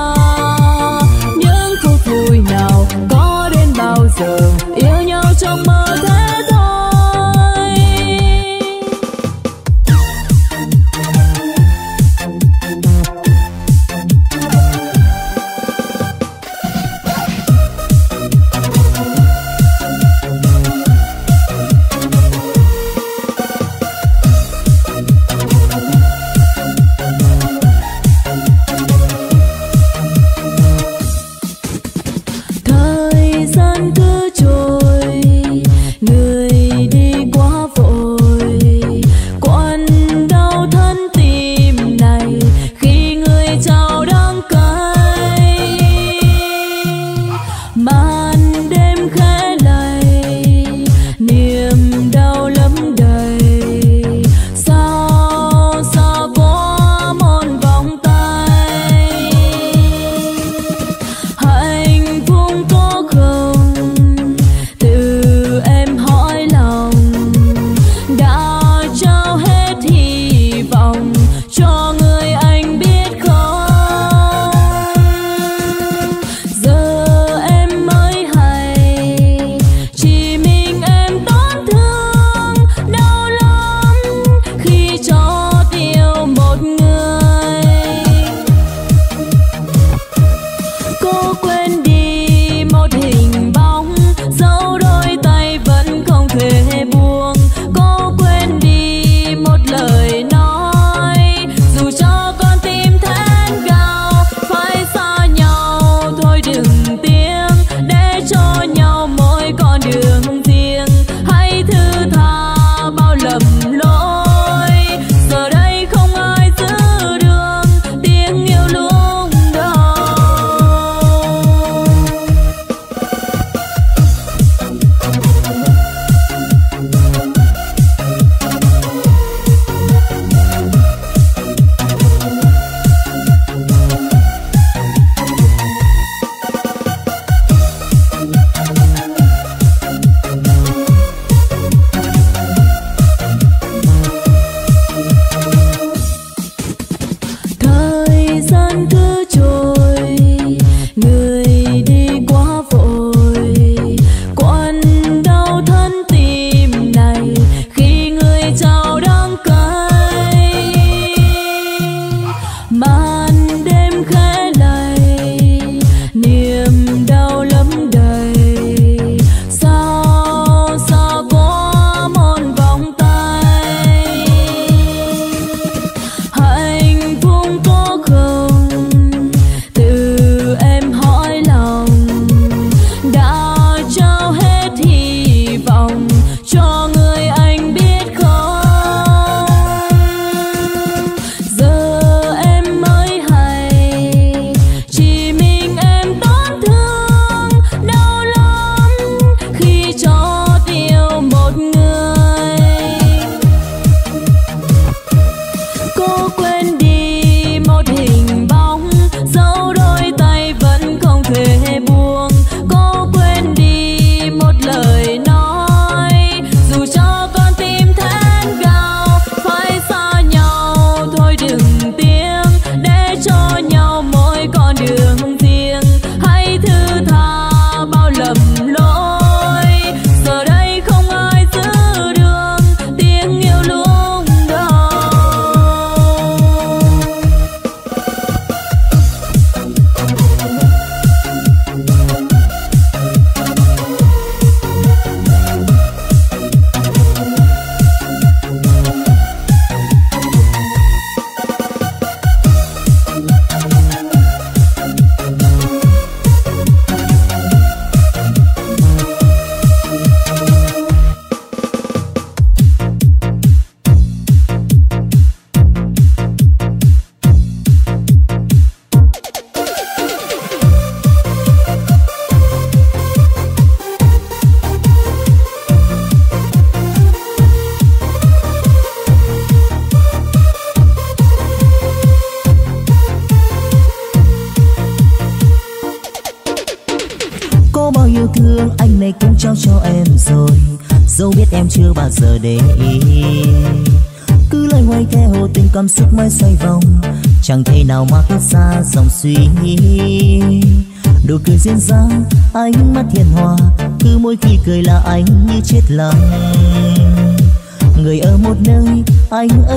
Dẫu biết cười là anh như chết lặng người ở một nơi anh ở